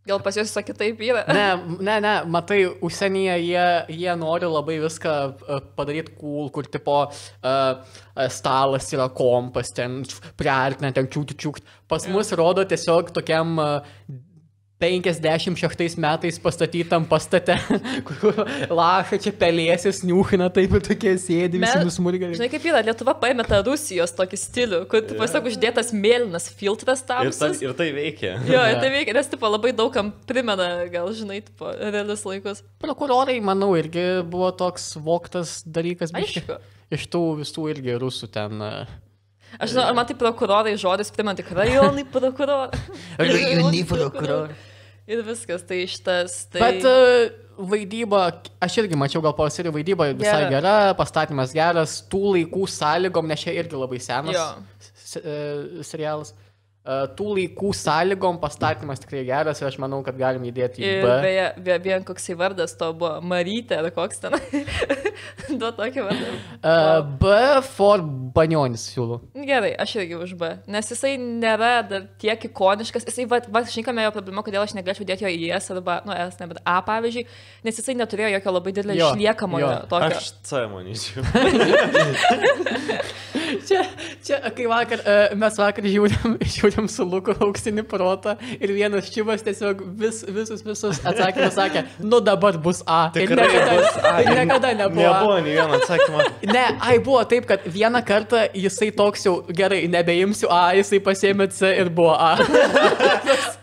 Speaker 3: Gal pas juos visą kitaip yra?
Speaker 1: Ne, ne, ne, matai, užsienyje jie, jie nori labai viską uh, padaryti cool, kur tipo uh, stalas yra kompas, ten priartina, ten čiūti čiūti. Pas mus rodo tiesiog tokiam uh, 56 metais pastatytam pastate, kur laša čia pelėsis, niūhina, taip ir tokie sėdi, visi nusmurgiai.
Speaker 3: Žinai, kaip yra, Lietuva paėmė tą Rusijos tokį stilių, kur tu tiesiog uždėtas mėlynas filtras
Speaker 2: Ir, ta, ir tai veikia.
Speaker 3: Jo, ir tai veikia, nes tipo, labai daugam primena, gal žinai, tipo, realius laikus.
Speaker 1: Prokurorai, manau, irgi buvo toks voktas dalykas.
Speaker 3: Aišku.
Speaker 1: Iš tų visų irgi rusų ten. Uh,
Speaker 3: Aš žinau, ar man tai prokurorai žodis primena tik rajonai prokurorai.
Speaker 1: Rajonai prokurorai.
Speaker 3: Ir viskas, tai šitas. Tai...
Speaker 1: Bet uh, vaidyba, aš irgi mačiau gal po seriją vaidyba visai
Speaker 3: Gera.
Speaker 1: gera, pastatymas geras, tų laikų sąlygom, nes čia irgi labai senas se- e, serialas. Uh, tų laikų sąlygom pastatymas tikrai geras ir aš manau, kad galim įdėti į
Speaker 3: Ir
Speaker 1: B.
Speaker 3: beje, be- vien koks įvardas to buvo Marytė ar koks ten. Duo tokį vardą.
Speaker 1: Uh, B for banionis siūlau.
Speaker 3: Gerai, aš irgi už B. Nes jisai nėra dar tiek ikoniškas. Jisai, va, va šinkame jo problema, kodėl aš negalėčiau dėti jo į S arba, nu, S, ne, bet A pavyzdžiui, nes jisai neturėjo jokio labai didelio
Speaker 1: jo.
Speaker 3: tokio.
Speaker 2: Aš C manyčiau.
Speaker 1: Čia, čia, kai vakar, uh, mes vakar žiūrim, žiūrim su Luku auksinį protą ir vienas čivas tiesiog vis, visus, visus atsakymus sakė, nu dabar bus A. Ir
Speaker 2: Tikrai
Speaker 1: niekada,
Speaker 2: bus A.
Speaker 1: ir niekada nebuvo.
Speaker 2: Nebuvo nei vieno atsakymo.
Speaker 1: Ne, ai buvo taip, kad vieną kartą jisai toks jau gerai, nebeimsiu A, jisai pasėmė C ir buvo A.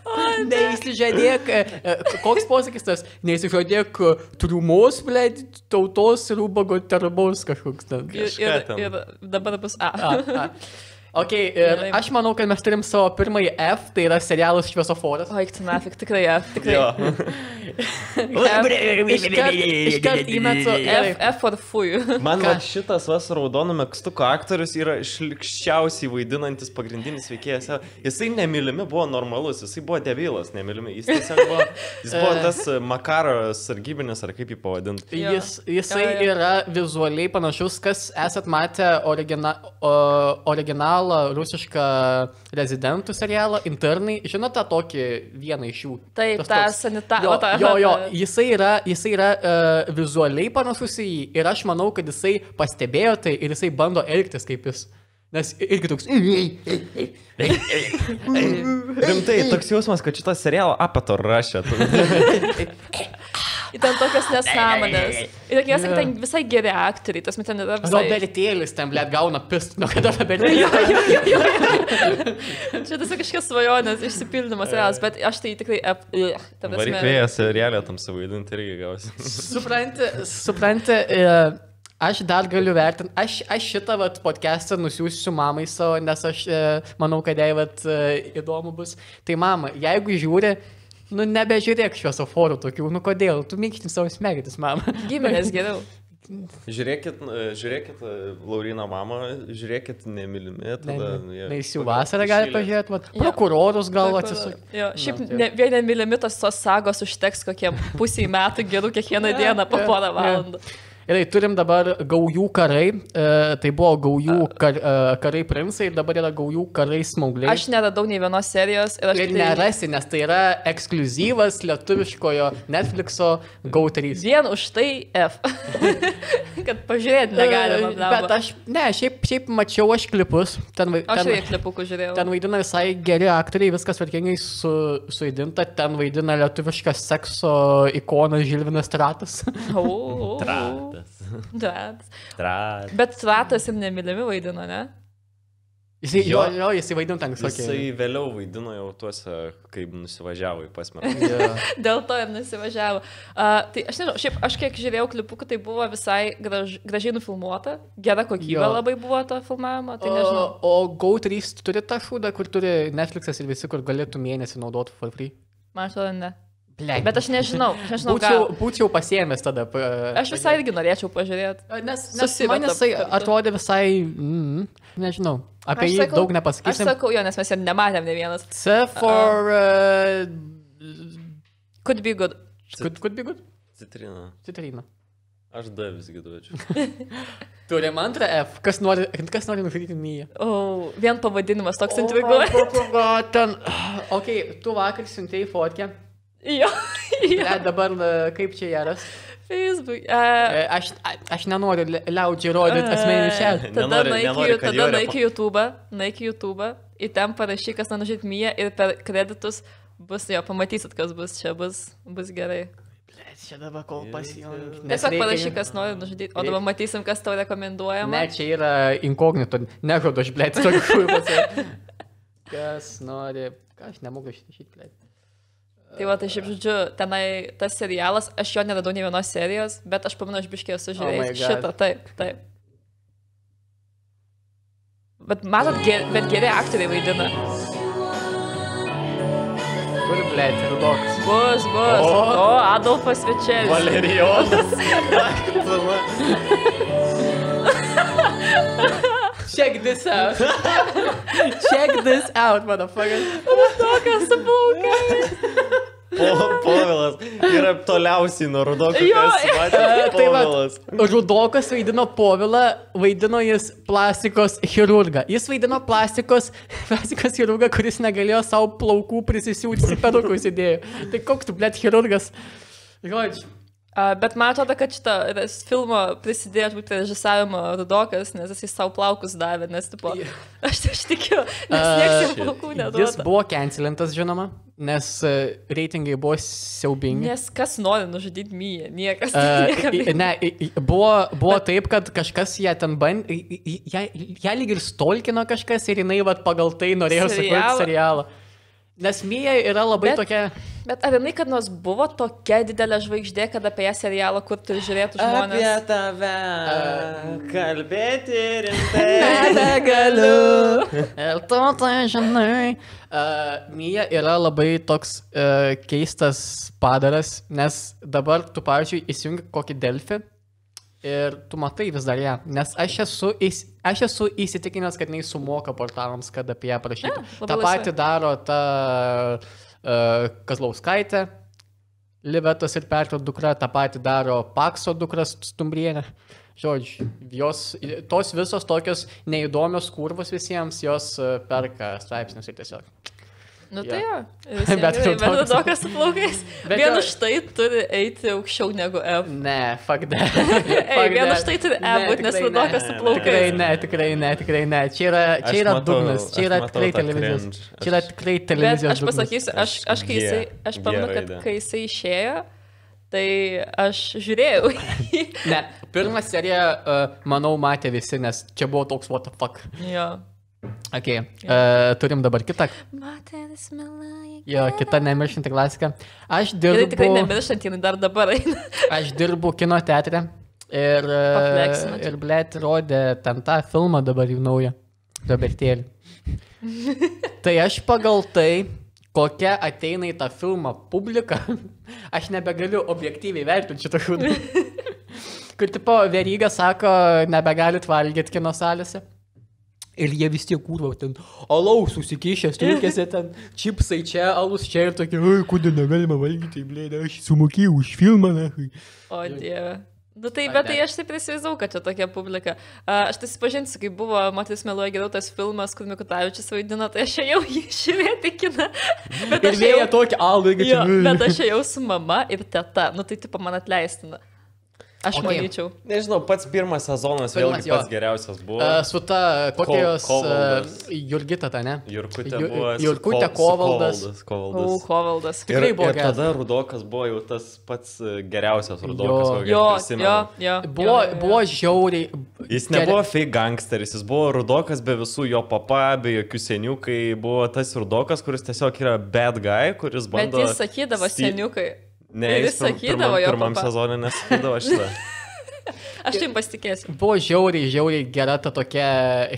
Speaker 1: Neįsižadėk, e, e, koks posakis tas, neįsižadėk trumos, ble, tautos ir ubago terbaus kažkoks ten.
Speaker 3: Ir, ir, ir dabar bus A.
Speaker 1: A, a. Ok, ir
Speaker 3: Gerai.
Speaker 1: aš manau, kad mes turim savo pirmąjį F, tai yra serialas Šviesoforas.
Speaker 3: O, tu nafik, tikrai, ja, tikrai.
Speaker 1: Iškart, įmetu
Speaker 3: F, F for fuj.
Speaker 2: Man va šitas vas raudonų mėgstuko aktorius yra šlikščiausiai vaidinantis pagrindinis veikėjas. Jisai nemylimi buvo normalus, jisai buvo devilas, nemylimi. Jis tiesiog buvo, jis buvo tas e, Makaro sargybinis, ar kaip jį pavadinti.
Speaker 1: Jis, jisai
Speaker 3: Jo, jo.
Speaker 1: yra vizualiai panašus, kas esat matę origina, o, originalą rusišką rezidentų serialą Internai. Žinote tokį vieną iš jų?
Speaker 3: Taip,
Speaker 1: Tas
Speaker 3: tą
Speaker 1: toks-
Speaker 3: sanita-
Speaker 1: Jo,
Speaker 3: tą-
Speaker 1: jo, jo,
Speaker 3: tą-
Speaker 1: jisai yra, jisai yra uh, vizualiai panašus į jį ir aš manau, kad jisai pastebėjo tai ir jisai bando elgtis kaip jis. Nes irgi toks.
Speaker 2: Rimtai, toks jausmas, kad šitą serialą apato rašė.
Speaker 3: Ir ten tokios nesąmonės. Ir
Speaker 1: Jo.
Speaker 3: yeah. ten visai geri aktoriai, tas met ten yra visai...
Speaker 1: Robertėlis ten, blėt, gauna pist, nu kada Robertėlis.
Speaker 3: Jo, jo, jo, jo, jo. Čia tiesiog kažkokios svajonės išsipildymas realas, bet aš tai tikrai... Ap, ugh, ta prasme-
Speaker 2: Varyk vėjas serialę tam savaidinti irgi gausi.
Speaker 1: Supranti, supranti, e, aš dar galiu vertinti, aš, aš šitą vat, podcastą nusiųsiu mamai savo, nes aš e, manau, kad jai vat, e, įdomu bus. Tai mama, jeigu žiūri, nu nebežiūrėk šviesoforų tokių, nu kodėl, tu mėgsti savo smegenis, mama.
Speaker 3: Giminės geriau.
Speaker 2: Žiūrėkit, e, žiūrėkit e, Laurino mamą, žiūrėkit nemylimi. Tada, jie-
Speaker 1: Na, jis jau vasarą gali pažiūrėti, vat,
Speaker 3: Jo.
Speaker 1: prokurorus gal atsisukti.
Speaker 3: Jo, šiaip
Speaker 1: Na, tai-
Speaker 3: ne, vien nemylimi tos tos sagos užteks kokiem pusiai metų gerų kiekvieną
Speaker 1: Jo,
Speaker 3: dieną po
Speaker 1: jo,
Speaker 3: porą valandų.
Speaker 1: Ir turim dabar gaujų karai, e, tai buvo gaujų kar, e, karai princai ir dabar yra gaujų karai smaugliai.
Speaker 3: Aš neradau nei vienos serijos ir aš
Speaker 1: Ir
Speaker 3: tai-
Speaker 1: nerasi, nes tai yra ekskluzyvas lietuviškojo Netflixo GO3.
Speaker 3: Vien už tai F. kad pažiūrėti negalima.
Speaker 1: E, Bet aš, ne, šiaip, šiaip mačiau aš klipus. Ten, vai-
Speaker 3: Aš
Speaker 1: ten,
Speaker 3: irgi klipukų žiūrėjau.
Speaker 1: ten vaidina visai geri aktoriai, viskas tvarkingai su, suidinta. Ten vaidina lietuviškas sekso ikonas Žilvinas Tratas.
Speaker 3: O,
Speaker 2: Tratas.
Speaker 3: Tratas.
Speaker 2: Tratas.
Speaker 3: Bet Tratas ir nemylimi vaidino, ne?
Speaker 1: Jisai, jo,
Speaker 2: Jo.
Speaker 1: jo, jisai vaidina ten
Speaker 2: Jisai
Speaker 1: visokį.
Speaker 2: vėliau vaidino jau tuose, kaip nusivažiavo į pasmerą.
Speaker 1: Jo.
Speaker 3: Dėl to ir nusivažiavo. Uh, tai aš nežinau, šiaip aš kiek žiūrėjau klipukų, tai buvo visai graž, gražiai nufilmuota, gera kokybė
Speaker 1: Jo.
Speaker 3: labai buvo to filmavimo, tai nežinau.
Speaker 1: O, o GO3 turi tą šūdą, kur turi Netflixas ir visi, kur galėtų mėnesį naudoti for free.
Speaker 3: Man atrodo, ne.
Speaker 1: Ble.
Speaker 3: Bet aš nežinau, aš nežinau,
Speaker 1: Būčiau,
Speaker 3: gal.
Speaker 1: būčiau pasiemęs tada.
Speaker 3: Aš visai irgi norėčiau pažiūrėti.
Speaker 1: Nes, nes man jisai atrodė visai, mm, nežinau, apie
Speaker 3: Aš
Speaker 1: jį
Speaker 3: sakau-
Speaker 1: daug
Speaker 3: Aš
Speaker 1: nepasakysim.
Speaker 3: sakau, jo, nes mes ir nematėm ne vienas.
Speaker 1: C for... Uh,
Speaker 3: Could be good.
Speaker 1: could, could be good.
Speaker 2: Citrina.
Speaker 1: Citrina.
Speaker 2: Aš D visgi duočiau.
Speaker 1: Turim antrą F. Kas nori, kas nori nužudyti Myją?
Speaker 3: O, vien pavadinimas toks intriguoja.
Speaker 1: Ten. Ok, tu vakar siuntėjai fotkę.
Speaker 3: Jo, jo.
Speaker 1: Ne, dabar e, kaip čia geras.
Speaker 3: Facebook. Uh,
Speaker 1: Aš, aš nenoriu li- liaudžiai rodyti asmeninių šiandien.
Speaker 3: Tada
Speaker 2: nenori,
Speaker 3: į- YouTube, nueik į YouTube, į ten parašyk, kas nenužyd Mija ir per kreditus bus, jo, pamatysit, kas bus čia, bus, bus gerai.
Speaker 1: Čia dabar kol pasijungi.
Speaker 3: Tiesiog parašyk, kas nori nužudyti, o dabar matysim, kas tau rekomenduojama.
Speaker 1: Ne, čia yra inkognito. Nežodu aš, blėt, kūrį. Kas nori. Ką aš nemoku šitą šitą, blėt.
Speaker 3: Tai va, tai šiaip žodžiu, tenai tas serialas, aš jo neradau nei vienos serijos, bet aš pamenu, aš biškiai esu
Speaker 1: Oh
Speaker 3: žiūrėjęs
Speaker 1: God.
Speaker 3: šitą, taip, taip. Bet matot, ger, bet geri aktoriai vaidina.
Speaker 1: Kur, blėt, rudokas.
Speaker 3: Bus, bus.
Speaker 2: O.
Speaker 3: O, o Adolfas Večelis.
Speaker 2: Valerijonas.
Speaker 1: Check this out. Check this out, motherfucker.
Speaker 3: Tokas su plaukais.
Speaker 2: Po- Povilas yra toliausiai nuo rudoko.
Speaker 3: Jo,
Speaker 2: matė.
Speaker 1: Tai va,
Speaker 2: Povilas.
Speaker 1: Rudokas vaidino Povilą, vaidino jis plastikos chirurgą. Jis vaidino plastikos, plastikos chirurgą, kuris negalėjo savo plaukų prisisiūti, perukus įdėjo. Tai koks tu, blėt, chirurgas? Žodžiu.
Speaker 3: Bet man atrodo, kad šitą filmo prisidėjo būtent režisavimo Rudokas, nes jis savo plaukus davė, nes tipo, aš, aš tikiu, nes niekas jam plaukų
Speaker 1: Jis
Speaker 3: neduoda.
Speaker 1: buvo cancelintas, žinoma, nes e, reitingai buvo siaubingi.
Speaker 3: Nes kas nori nužudyti myją, niekas.
Speaker 1: Uh, ne, buvo, buvo taip, kad kažkas ją ten bandė, ją lyg ir stolkino kažkas ir jinai vat, pagal tai norėjo sukurti
Speaker 3: Serialą.
Speaker 1: Nes Mija yra labai
Speaker 3: Bet-
Speaker 1: tokia...
Speaker 3: Bet ar jinai kad nors buvo tokia didelė žvaigždė, kad apie ją serialą kurtų ir žiūrėtų žmonės?
Speaker 2: Apie tave kalbėti rimtai.
Speaker 1: Nebegaliu. Ir tu tai žinai. Uh, Mija yra labai toks uh, keistas padaras, nes dabar tu, pavyzdžiui, įsijungi kokį Delfį ir tu matai vis dar ją. Nes aš esu, įs, aš esu įsitikinęs, kad jinai sumoka portalams, kad apie ją parašytų.
Speaker 3: Labai
Speaker 1: Ta pati daro ta uh, Kazlauskaitė. Livetos ir Petro dukra, tą patį daro Pakso dukras Stumbrienė. Žodžiu, jos, tos visos tokios neįdomios kurvos visiems, jos e, perka straipsnius ir tiesiog.
Speaker 3: Nu tai jo.
Speaker 1: Bet
Speaker 3: Bet
Speaker 1: Rudokas-
Speaker 3: Rudokas su plaukais.
Speaker 1: Bet
Speaker 3: Vien už tai turi eiti aukščiau negu F.
Speaker 1: Ne, fuck that.
Speaker 3: Ei, vien už tai turi E būt, nes Rudokas su
Speaker 2: ne,
Speaker 3: plaukais.
Speaker 1: Tikrai ne, tikrai ne, tikrai ne. Čia yra, čia yra
Speaker 2: matau-
Speaker 1: dugnas, čia yra tikrai televizijos. Čia yra tikrai televizijos.
Speaker 3: aš
Speaker 1: dugnas.
Speaker 3: pasakysiu, aš, aš kai jisai, aš pamenu, kad kai jisai išėjo, tai aš žiūrėjau.
Speaker 1: Ne, pirmą seriją, uh, manau, matė visi, nes čia buvo toks what the fuck.
Speaker 3: jo.
Speaker 1: Ok, uh, turim dabar kitą.
Speaker 3: Moteris meluoja.
Speaker 1: Jo, kita nemirštanti klasika. Aš
Speaker 3: Ir tai tikrai
Speaker 1: dirbu,
Speaker 3: nemirštant, jinai dar dabar eina.
Speaker 1: aš dirbu kino teatre ir, uh,
Speaker 3: Paflexinat.
Speaker 1: ir blėt, rodė ten tą filmą dabar jau naują. Robertėlį. tai aš pagal tai, kokia ateina į tą filmą publika, aš nebegaliu objektyviai vertinti šitą kūną. Kur tipo Veryga sako, nebegalit valgyti kino salėse. Ir jie vis tiek kūrvo ten, alaus susikišęs, turkėsi ten, čipsai čia, alus čia ir tokie, oi, kodėl negalima valgyti, blė, aš sumokėjau už filmą, na.
Speaker 3: O dieve. Nu tai,
Speaker 1: Ai,
Speaker 3: bet tai aš taip įsivaizdavau, kad čia tokia publika. A, Aš tai susipažinsiu, kai buvo Matis Meluoja geriau tas filmas, kur Mikutavičius vaidino, tai aš jau jį žiūrėti kiną. Bet
Speaker 1: Ir
Speaker 3: aš ėjau-
Speaker 1: tokia, alų,
Speaker 3: Jo,
Speaker 1: čia.
Speaker 3: bet aš ėjau su mama ir teta. Nu tai tipo man atleistina. Aš
Speaker 1: Ok.
Speaker 3: okay. manyčiau.
Speaker 2: Nežinau, pats pirmas sezonas
Speaker 1: Pirmas,
Speaker 2: vėlgi
Speaker 1: jo.
Speaker 2: pats geriausias buvo.
Speaker 1: Uh, su ta, kokia
Speaker 2: Ko-
Speaker 1: jos
Speaker 2: Kovaldas.
Speaker 1: uh, Jurgita, ta ne?
Speaker 2: Jurkutė
Speaker 1: Ju-
Speaker 2: buvo.
Speaker 1: Jurkutė,
Speaker 2: Ko- su
Speaker 1: Kovaldas.
Speaker 2: Kovaldas.
Speaker 3: O,
Speaker 2: Kovaldas.
Speaker 3: Hovaldas.
Speaker 2: Ir,
Speaker 1: tikrai buvo
Speaker 2: ir tada Rudokas buvo jau tas pats e, geriausias Rudokas,
Speaker 1: Jo.
Speaker 2: kokį prisimenu.
Speaker 3: jo, jo.
Speaker 1: Buvo,
Speaker 3: jo, jo,
Speaker 1: buvo žiauriai.
Speaker 2: Jis nebuvo fake gangsteris, jis buvo rudokas be visų jo papa, be jokių seniukai, buvo tas rudokas, kuris tiesiog yra bad guy, kuris
Speaker 3: Bet
Speaker 2: bando...
Speaker 3: jis sakydavo
Speaker 2: sti-
Speaker 3: seniukai.
Speaker 2: Ne,
Speaker 3: ir
Speaker 2: jis
Speaker 3: sakydavo
Speaker 2: pirmam,
Speaker 3: jo
Speaker 2: pirmam sezonui nesakydavo šitą.
Speaker 3: Aš taip pasitikėsiu.
Speaker 1: Buvo žiauriai, žiauriai gera ta tokia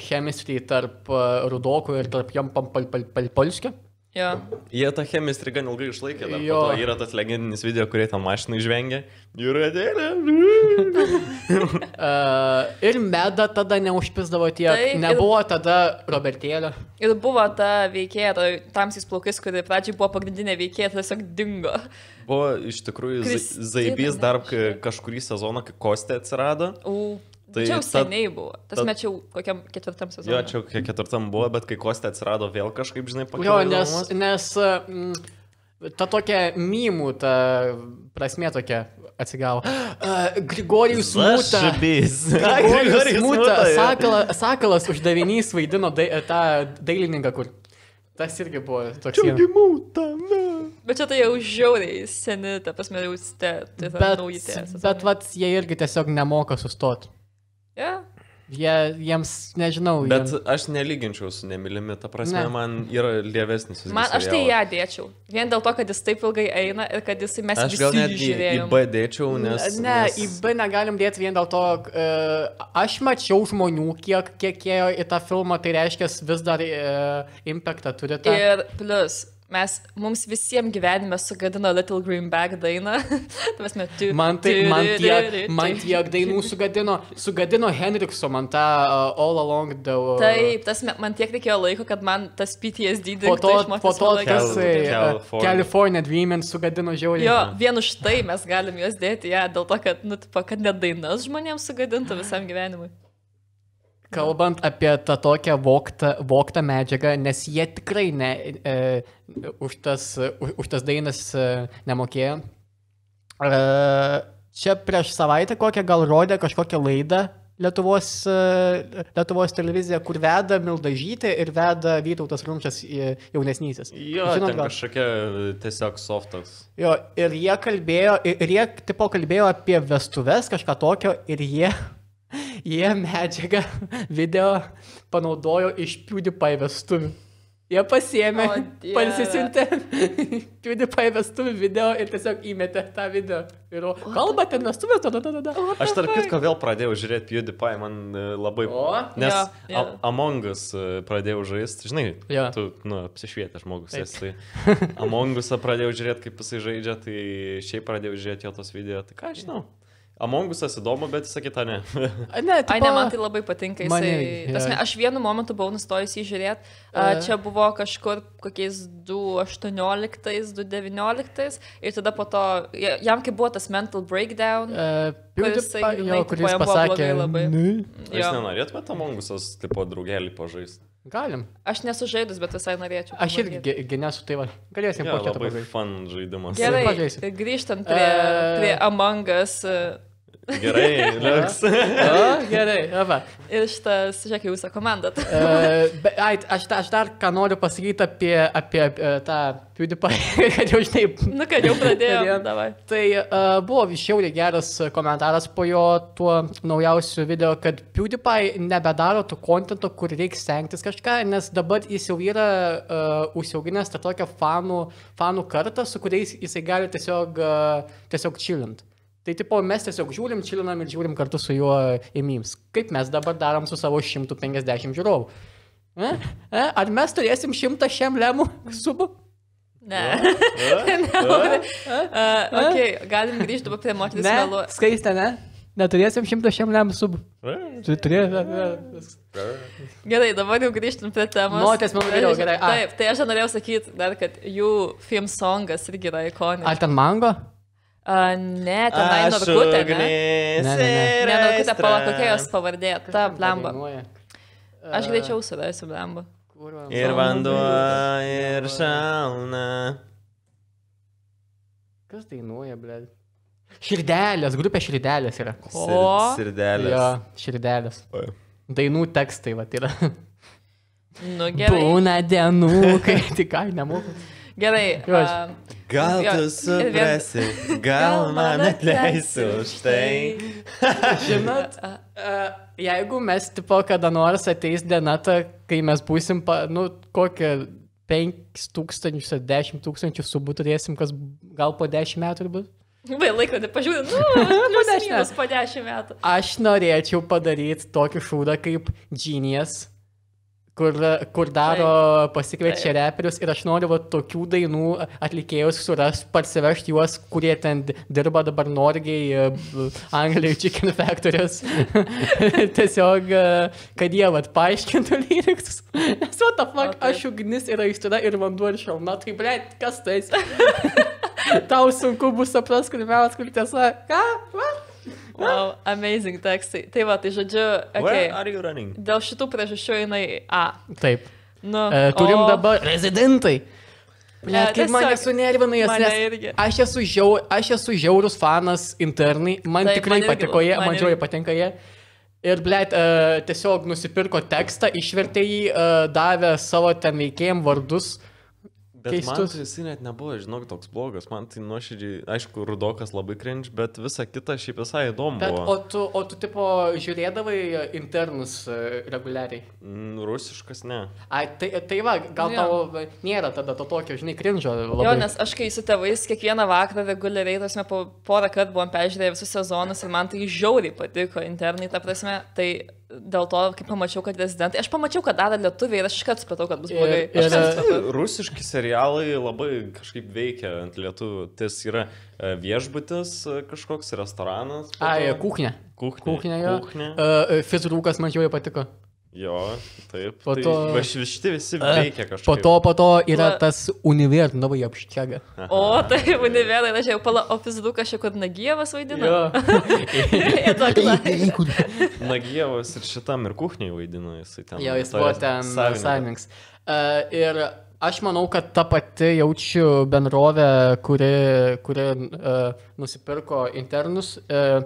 Speaker 1: chemistry tarp uh, Rudoko ir tarp jam Palpolskio.
Speaker 3: Jo.
Speaker 2: Jie tą chemistrį gan ilgai išlaikė. Dar,
Speaker 1: Jo.
Speaker 2: po to yra tas legendinis video, kurie tą mašiną išvengė. Jūratėlė.
Speaker 1: Uh, ir meda tada neužpisdavo tiek.
Speaker 3: Taip, ir-
Speaker 1: Nebuvo tada Robertėlio.
Speaker 3: Ir buvo ta veikėja, ta tamsis plaukis, kuri pradžiai buvo pagrindinė veikėja, tai tiesiog dingo.
Speaker 2: Buvo iš tikrųjų
Speaker 3: Kristina
Speaker 2: Zaibys dar kažkurį sezoną, kai Kostė atsirado.
Speaker 3: U.
Speaker 2: Tai
Speaker 3: čia jau
Speaker 2: ta-
Speaker 3: seniai buvo. Tas
Speaker 2: ta-
Speaker 3: mečiau kokiam ketvirtam sezonui.
Speaker 2: Jo, čia kokia ketvirtam buvo, bet kai Kostė atsirado vėl kažkaip, žinai,
Speaker 1: Jo,
Speaker 2: pakilo.
Speaker 1: nes,
Speaker 2: įdomumas.
Speaker 1: nes uh, mm, ta tokia mymų, ta prasme tokia atsigavo. Uh, Grigorijus Mūta. Grigorijus Mūta. Sakala, sakalas uždavinys vaidino dai, tą dailininką, kur. Tas irgi buvo toks. vienas.
Speaker 2: mūta.
Speaker 3: Bet čia tai jau žiauriai seni, ta prasme, jau ste, tai
Speaker 1: Bet, bet vat, jie irgi tiesiog nemoka sustoti.
Speaker 3: Yeah.
Speaker 1: Jie, jiems, nežinau,
Speaker 2: Bet
Speaker 1: jiems,
Speaker 2: aš nelyginčiau su nemylimi, ta prasme,
Speaker 1: Ne.
Speaker 2: man yra lievesnis.
Speaker 3: Man, aš tai ją dėčiau. Vien dėl to, kad jis taip ilgai eina ir kad jisai mes
Speaker 2: Aš
Speaker 3: visi
Speaker 2: gal netgi į
Speaker 3: žiūrėjom.
Speaker 2: B dėčiau, nes...
Speaker 1: ne,
Speaker 2: nes...
Speaker 1: į B negalim dėti vien dėl to, uh, aš mačiau žmonių, kiek, kiek ėjo į tą filmą, tai reiškia vis dar uh, impactą turi tą.
Speaker 3: Ir plus, mes, mums visiems gyvenime sugadino Little Green Bag dainą. Tai mes metu.
Speaker 1: Man, tai, man, tiek, man tiek dainų sugadino, sugadino Henrikso, man tą uh, All Along the...
Speaker 3: Taip, tas, man tiek reikėjo laiko, kad man tas PTSD
Speaker 1: Po
Speaker 3: dingtų
Speaker 1: to,
Speaker 3: iš moters
Speaker 1: po to tas uh,
Speaker 2: California.
Speaker 1: California Dreaming sugadino žiauriai.
Speaker 3: Jo, vien už tai mes galim juos dėti, ja, dėl to, kad, nu, tipo, kad net dainas žmonėms sugadintų visam gyvenimui.
Speaker 1: Kalbant apie tą tokią voktą, voktą medžiagą, nes jie tikrai ne, e, už, tas, už, už tas dainas e, nemokėjo. E, čia prieš savaitę kokią gal rodė kažkokią laidą Lietuvos, e, Lietuvos televizija, kur veda Mildažytė ir veda Vytautas Rumčias e, jaunesnysis.
Speaker 2: Jo,
Speaker 1: Žinot
Speaker 2: ten
Speaker 1: gal?
Speaker 2: kažkokia e, tiesiog softas.
Speaker 1: Jo, ir jie kalbėjo, ir, ir jie tipo kalbėjo apie vestuves, kažką tokio, ir jie, jie medžiagą video panaudojo iš PewDiePie vestuvių. Jie pasiemė,
Speaker 3: O, Dieve.
Speaker 1: pasisintė PewDiePie vestuvių video ir tiesiog įmetė tą video. Ir o, kalba ten vestuvės, tada, tada, tada.
Speaker 2: Aš tarp kitko vėl pradėjau žiūrėti PewDiePie, man e, labai...
Speaker 1: O,
Speaker 2: Nes
Speaker 3: jo.
Speaker 2: A- Among Us e, pradėjau žaisti, žinai,
Speaker 1: Jo.
Speaker 2: tu, nu, apsišvietęs žmogus esi. Tai Among Usą pradėjau žiūrėti, kaip jisai žaidžia, tai šiaip pradėjau žiūrėti jo tos video, tai ką aš žinau. Among Usas įdomu, bet visą kitą ne.
Speaker 1: A, Ne,
Speaker 3: Ai,
Speaker 1: tipo,
Speaker 3: ne, man tai labai patinka. Jisai,
Speaker 1: irgi,
Speaker 3: tasme,
Speaker 1: jo.
Speaker 3: aš vienu momentu buvau nustojus jį žiūrėti.
Speaker 1: E.
Speaker 3: Čia buvo kažkur kokiais 2018, 2019 ir tada po to, ja- jam kaip buvo tas mental breakdown.
Speaker 1: Uh,
Speaker 3: Kur jisai
Speaker 1: PewDiePie,
Speaker 3: grynai
Speaker 1: jo,
Speaker 3: tipo,
Speaker 1: kuris
Speaker 3: buvo
Speaker 1: pasakė,
Speaker 3: labai.
Speaker 1: "Nu,
Speaker 2: Jūs nenorėtumėte Among Usas, tipo, draugelį pažaisti?
Speaker 1: galim.
Speaker 3: Aš nesu žaidus, bet visai norėčiau.
Speaker 1: Aš irgi ge- ge- nesu tai va. Galėsim
Speaker 2: Ja,
Speaker 1: po kitą
Speaker 2: labai fun žaidimas.
Speaker 3: Gerai, grįžtant prie,
Speaker 1: E.
Speaker 3: prie Amangas
Speaker 2: Gerai, liuks.
Speaker 1: O, gerai, va.
Speaker 3: ir šitas, žiūrėk, jūsų komanda.
Speaker 1: Uh, be, ai, aš, aš dar ką noriu pasakyti apie, apie uh, tą PewDiePie, kad jau žinai.
Speaker 3: Nu, kad jau davai.
Speaker 1: Tai uh, buvo šiauriai geras komentaras po jo tuo naujausiu video, kad PewDiePie nebedaro to kontento, kur reikia stengtis kažką, nes dabar jis jau yra uh, užsiauginęs tą tokią fanų, fanų kartą, su kuriais jisai gali tiesiog, uh, tiesiog chillint. Tai tipo, mes tiesiog žiūrim, chillinam ir žiūrim kartu su juo įmims. Kaip mes dabar darom su savo 150 žiūrovų. E? E? Ar mes turėsim 100 šiam lemų subų?
Speaker 3: Ne. Ok, galim grįžti prie moteris
Speaker 1: Ne,
Speaker 3: melu.
Speaker 1: skaistė, ne? Neturėsim 100 šiam lemų subų. Tu turėsi.
Speaker 3: Gerai, dabar jau grįžtum prie temos.
Speaker 1: Moteris melu geriau, gerai, a.
Speaker 3: Taip, tai aš norėjau sakyti dar, kad jų film songas irgi yra ikoniškas.
Speaker 1: Ar ten mango?
Speaker 3: Uh, ne, tenai Norkutė, ne?
Speaker 1: Ne, ne, ne.
Speaker 3: Ne, Norkutė, pala, kokia jos pavardė, ta blemba. Aš greičiau surasiu blemba.
Speaker 1: Kurva.
Speaker 2: Ir vanduo, ir šauna.
Speaker 1: Kas dainuoja, ble? Širdelės, grupė širdelės yra.
Speaker 3: O.
Speaker 2: Sirdelės.
Speaker 1: Jo, širdelės.
Speaker 2: Oi.
Speaker 1: Dainų tekstai, va, yra.
Speaker 3: Nu, gerai.
Speaker 1: Būna dienų, kai tik ką nemoku.
Speaker 3: Gerai. Uh,
Speaker 2: Gal
Speaker 3: Jo,
Speaker 2: tu
Speaker 3: ir vien-
Speaker 2: suprasi, gal man atleisi už tai.
Speaker 1: Žinot, jeigu mes, tipo, kada nors ateis diena, ta, kai mes būsim, pa, nu, kokią 5000 ar 10 tūkstančių subų turėsim, kas gal po 10 metų ir bus.
Speaker 3: Vai laikrodį pažiūrėjau, nu, plius
Speaker 1: dešimt
Speaker 3: minus po dešimt metų.
Speaker 1: Aš norėčiau padaryti tokį šūdą kaip Genius, kur, kur daro, pasikviečia reperius ir aš noriu va, tokių dainų atlikėjus suras, parsivežti juos, kurie ten di- dirba dabar Norgiai, Anglijai, Chicken Factories. Tiesiog, e, kad jie vat paaiškintų lyriks. Nes, what the fuck,
Speaker 3: Okay.
Speaker 1: aš ugnis ir aistra ir vanduo ir šalna. Tai, ble, kas tai? Tau sunku bus supras, kur melas, kur tiesa. Ką? Va?
Speaker 3: Wow, amazing tekstai. Tai va, tai žodžiu, okay, dėl šitų priežasčių jinai A.
Speaker 1: Taip.
Speaker 3: Nu,
Speaker 1: E, turim
Speaker 3: o-
Speaker 1: dabar rezidentai. Ne, kaip
Speaker 3: tiesiog
Speaker 1: mane sunervina jas, nes aš esu, žiau, aš esu žiaurus fanas internai, man
Speaker 3: Taip,
Speaker 1: tikrai
Speaker 3: man
Speaker 1: patiko jie,
Speaker 3: man
Speaker 1: žiauriai patinka jie. Ir, blėt, uh, tiesiog nusipirko tekstą, išvertė jį, uh, davė savo ten veikėjim vardus.
Speaker 2: Bet man
Speaker 1: keistus.
Speaker 2: tai jisai net nebuvo, žinok, toks blogas. Man tai nuoširdžiai, aišku, rudokas labai cringe, bet visa kita šiaip visai įdomu
Speaker 1: Bet, o tu, o tu tipo žiūrėdavai e, internaus uh, reguliariai.
Speaker 2: Mm, Rusiškas ne.
Speaker 1: Ai, tai, tai va, gal
Speaker 3: Jo.
Speaker 1: tavo nėra tada to tokio, žinai, krinžo. Labai.
Speaker 3: Jo, nes aš kai su tėvais kiekvieną vakarą reguliariai, tas mes po porą kartų buvom peržiūrėję visus sezonus ir man tai žiauriai patiko internai, ta prasme, tai dėl to, kai pamačiau, kad rezidentai, aš pamačiau, kad daro lietuviai ir aš iškart supratau, kad bus
Speaker 1: Ir-
Speaker 3: blogai.
Speaker 1: ir-
Speaker 3: Aš iškart supratau.
Speaker 2: Rusiški serialai labai kažkaip veikia ant lietuvių. Tai yra e, viešbutis, e, kažkoks restoranas. po
Speaker 1: Ai,
Speaker 2: to-
Speaker 1: kuchnė.
Speaker 2: Kuchnė.
Speaker 1: Kuchnė, jo.
Speaker 2: Kuchnė.
Speaker 1: Uh, Fizrūkas man žiauriai patiko.
Speaker 2: Jo, taip.
Speaker 1: Po
Speaker 2: tai
Speaker 1: to-
Speaker 2: va ši- šitie visi veikia kažkaip.
Speaker 1: Po to, po to yra
Speaker 3: Va.
Speaker 1: tas univers, novai apščiaga.
Speaker 3: O, tai univerai, aš jau pala, o Fizidukas šiek tiek Nagyjevas vaidina.
Speaker 1: Jo.
Speaker 2: Nagyjevas ir šitam ir kuchniai vaidino jisai ten.
Speaker 1: Jo, jis buvo ten
Speaker 2: savininkas.
Speaker 1: Uh, ir aš manau, kad ta pati jaučiu bendrovė, kuri, kuri uh, nusipirko internaus, uh,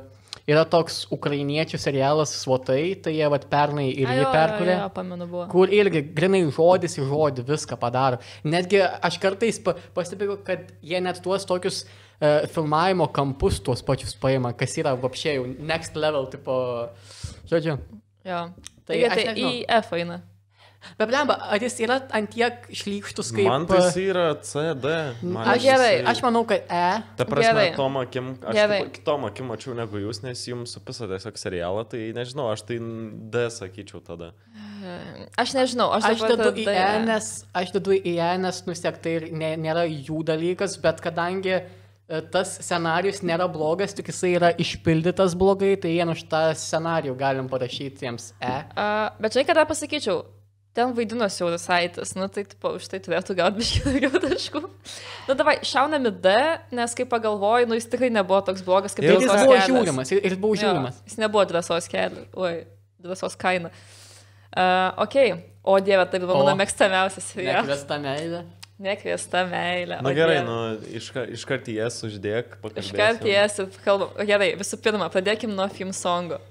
Speaker 1: yra toks ukrainiečių serialas Svotai, tai jie vat pernai ir jį
Speaker 3: buvo.
Speaker 1: Kur irgi grinai žodis į žodį viską padaro. Netgi aš kartais pa, pastebėjau, kad jie net tuos tokius uh, filmavimo kampus tuos pačius paima, kas yra vapšiai jau next level, tipo, žodžiu.
Speaker 3: Jo.
Speaker 1: Tai
Speaker 3: Tai, tai į F eina.
Speaker 1: Bet blemba, ar jis yra antiek šlykštus kaip...
Speaker 2: Man tai jis yra CD. Man
Speaker 1: Aš,
Speaker 3: gerai,
Speaker 2: jisai-
Speaker 1: aš manau, kad E.
Speaker 2: Ta prasme,
Speaker 3: Gerai.
Speaker 2: tom akim, aš
Speaker 3: Gerai.
Speaker 2: tipo kitom akim mačiau negu jūs, nes jums supisa tiesiog serialą, tai nežinau, aš tai D sakyčiau tada.
Speaker 3: Aš nežinau, aš,
Speaker 1: Aš dedu į E, nes, aš dedu į E, nes nusiek tai ir ne, nėra jų dalykas, bet kadangi e, tas scenarius nėra blogas, tik jisai yra išpildytas blogai, tai vien už tą scenarijų galim parašyti jiems E.
Speaker 3: A, bet žinai, kada pasakyčiau, ten vaidino Siaurasaitis, nu tai tipo, už tai turėtų gauti biškių daugiau taškų. Nu davai, šaunami D, nes kai pagalvoju, nu jis tikrai nebuvo toks blogas kaip
Speaker 2: Ir
Speaker 1: jis buvo
Speaker 3: kelias.
Speaker 1: žiūrimas, ir, ir buvo
Speaker 3: Jo,
Speaker 1: žiūrimas.
Speaker 3: Jis nebuvo drąsos kelias, oi, drąsos kaina. Uh, ok, o dieve, tai buvo mano mėgstamiausias serialas.
Speaker 1: Nekviesta meilė.
Speaker 3: Nekviesta meilė.
Speaker 2: Na
Speaker 3: o
Speaker 2: gerai, nu, iška, iškart į jas uždėk, pakalbėsim.
Speaker 3: Iškart jas kalbam. Gerai, visų pirma, pradėkim nuo film songo.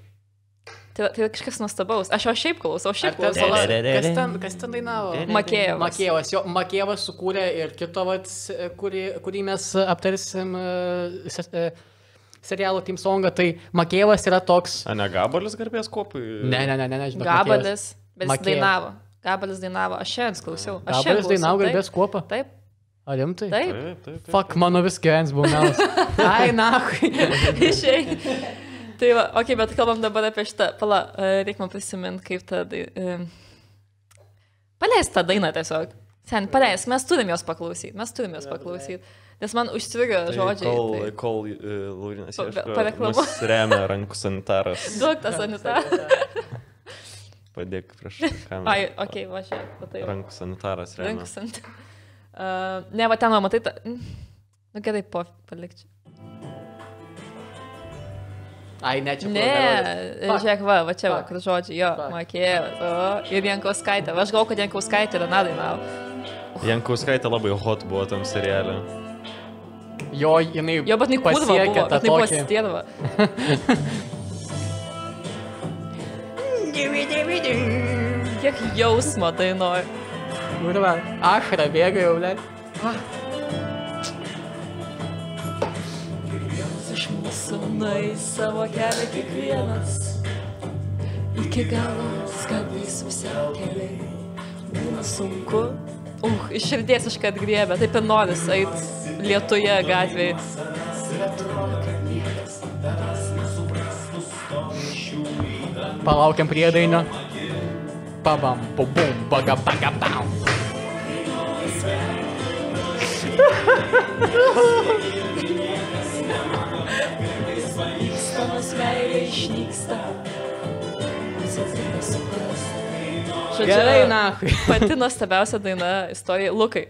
Speaker 3: Tai, tai kažkas nuostabaus. Aš jo šiaip klausau, šiaip klausau.
Speaker 1: Kas ten, kas ten dainavo?
Speaker 3: Makėjevas.
Speaker 1: Makėjevas, jo, Makėjevas sukūrė ir kito, vat, kurį, kurį mes aptarsim e, serialo Team Songą, tai Makėjevas yra toks...
Speaker 2: A ne gabalis garbės kopui?
Speaker 1: Ne, ne, ne, ne, ne žinau.
Speaker 3: Gabalis, bet jis dainavo. Gabalis dainavo, aš šiandien klausiau. Aš
Speaker 1: Gabalis dainavo garbės kuopą.
Speaker 3: Taip,
Speaker 1: Ar rimtai?
Speaker 3: taip.
Speaker 2: Taip, taip. taip.
Speaker 1: Fuck, mano vis gyvens buvo melas. Ai, na.
Speaker 3: Išėjai. Tai va, ok, bet kalbam dabar apie šitą. Pala, reikia man prisiminti, kaip ta... e, Paleis tą dainą tiesiog. Sen, paleis, mes turim jos paklausyti, mes turim jos paklausyti. Nes man užstrigo
Speaker 2: Tai
Speaker 3: žodžiai.
Speaker 2: Kol,
Speaker 3: tai...
Speaker 2: kol uh, Laurinas
Speaker 3: Pa-
Speaker 2: ieško,
Speaker 3: pareklamuok.
Speaker 2: mus remia rankų sanitaras.
Speaker 3: Duok tą sanitarą.
Speaker 2: Padėk prieš
Speaker 3: Ai,
Speaker 2: kamerą.
Speaker 3: ok, va čia, patai.
Speaker 2: Rankų sanitaras remia.
Speaker 3: Rankų sanitarą. Uh, ne, va ten, matai, ta... Nu gerai, po, palikčiau.
Speaker 1: Ai, ne, čia
Speaker 3: Ne,
Speaker 1: Fuck.
Speaker 3: žiūrėk, va, va čia, va, kur žodžiai, jo,
Speaker 1: Fuck.
Speaker 3: makėjęs, o, ir Jankauskaitė. Aš galvoju, kad Jankauskaitė yra nadainavo.
Speaker 2: Jankauskaitė labai hot buvo tam serialė.
Speaker 1: Jo, jinai.
Speaker 3: Jo, bet jinai buvo,
Speaker 1: tą
Speaker 3: bet jinai buvo stėdava. Kiek jausmo dainuoju.
Speaker 1: Kurva, ašra bėga jau, ble.
Speaker 3: Nueis savo kelią kiekvienas. Iki galo skambės pusiaukeliai. Būna sunku. Uh, iš širdies iškart griebė, taip ir noris eit lietuje gatvėje.
Speaker 1: Palaukiam priedainio. Pabam, bum, baga, baga, bam.
Speaker 3: išnyksta. Žodžiu,
Speaker 1: Gerai, na.
Speaker 3: Pati nuostabiausia daina istorija. Lukai,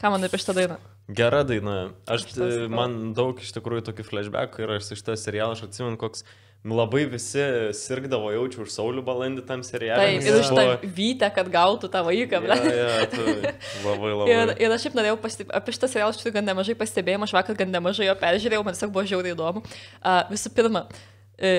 Speaker 3: ką man apie šitą dainą?
Speaker 2: Gera daina. Aš,
Speaker 3: Aš
Speaker 2: e, man daug iš tikrųjų tokių flashbackų ir aš iš šitą serialą aš atsimenu, koks labai visi sirgdavo jaučiu už Saulių balandį tam serialui.
Speaker 3: Taip, ir už tą vytę, kad gautų tą vaiką.
Speaker 2: Ja, ja, tu, labai labai.
Speaker 3: Ir, ir aš šiaip norėjau pastebėti, apie šitą serialą aš turiu gan nemažai pastebėjimų, aš vakar gan nemažai jo peržiūrėjau, man tiesiog buvo žiauriai įdomu. Uh, visų pirma, uh,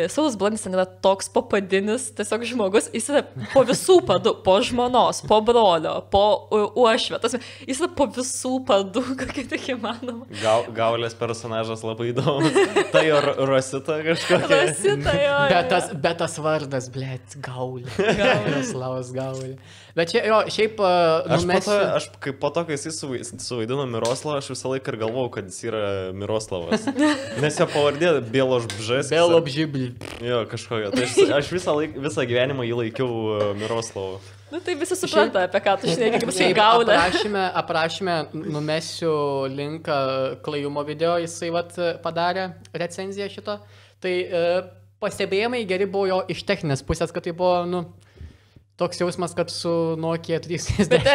Speaker 3: Saulis Blandis ten yra toks papadinis, tiesiog žmogus, jis yra po visų padų, po žmonos, po brolio, po uh, uošvio, tas, jis yra po visų padų, kokie tik įmanoma.
Speaker 2: Gau, gaulės personažas labai įdomus. Tai ir Rosita kažkokia.
Speaker 3: Rasita jo.
Speaker 1: Bet tas, bet tas vardas, blėt, gaulė. Jaroslavas gaulė. Bet čia, jo, šiaip, uh,
Speaker 2: Aš, po
Speaker 1: numesiu...
Speaker 2: to, aš kaip po to, kai jis suvai- suvaidino Miroslavą, aš visą laiką ir galvojau, kad jis yra Miroslavas. Nes jo pavardė Bėloš Bžes.
Speaker 1: Apžyblį.
Speaker 2: Jo, kažkokia. Tai aš, aš visą, laik, visą gyvenimą jį laikiau uh, Miroslavu.
Speaker 3: Nu, tai visi supranta, apie ką tu šneki, kaip jisai gauna.
Speaker 1: aprašyme, aprašyme numesiu linką klajumo video, jisai vat padarė recenziją šito. Tai e, pastebėjimai geri buvo jo iš techninės pusės, kad tai buvo, nu, toks jausmas, kad su Nokia 360.
Speaker 3: Bet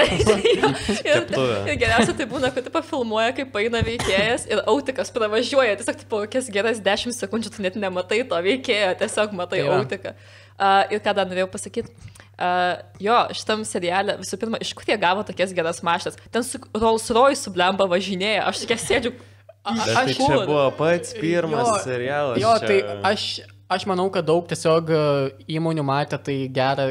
Speaker 3: ir, ir geriausia tai būna, kad pafilmuoja, kaip eina veikėjas ir autikas pravažiuoja. Tiesiog, tipo, kokias geras 10 sekundžių tu net nematai to veikėjo, tiesiog matai
Speaker 1: Tai
Speaker 3: autiką. Uh, ir ką dar norėjau pasakyti. Uh, jo, šitam serialė, visų pirma, iš kur jie gavo tokias geras mašinas? Ten su Rolls Royce blemba važinėja, aš tokia sėdžiu.
Speaker 2: Bet tai
Speaker 3: Aš
Speaker 2: čia buvo pats pirmas
Speaker 1: Jo,
Speaker 2: serialas.
Speaker 1: Jo,
Speaker 2: čia...
Speaker 1: tai aš, aš manau, kad daug tiesiog e, įmonių matė tai gerą,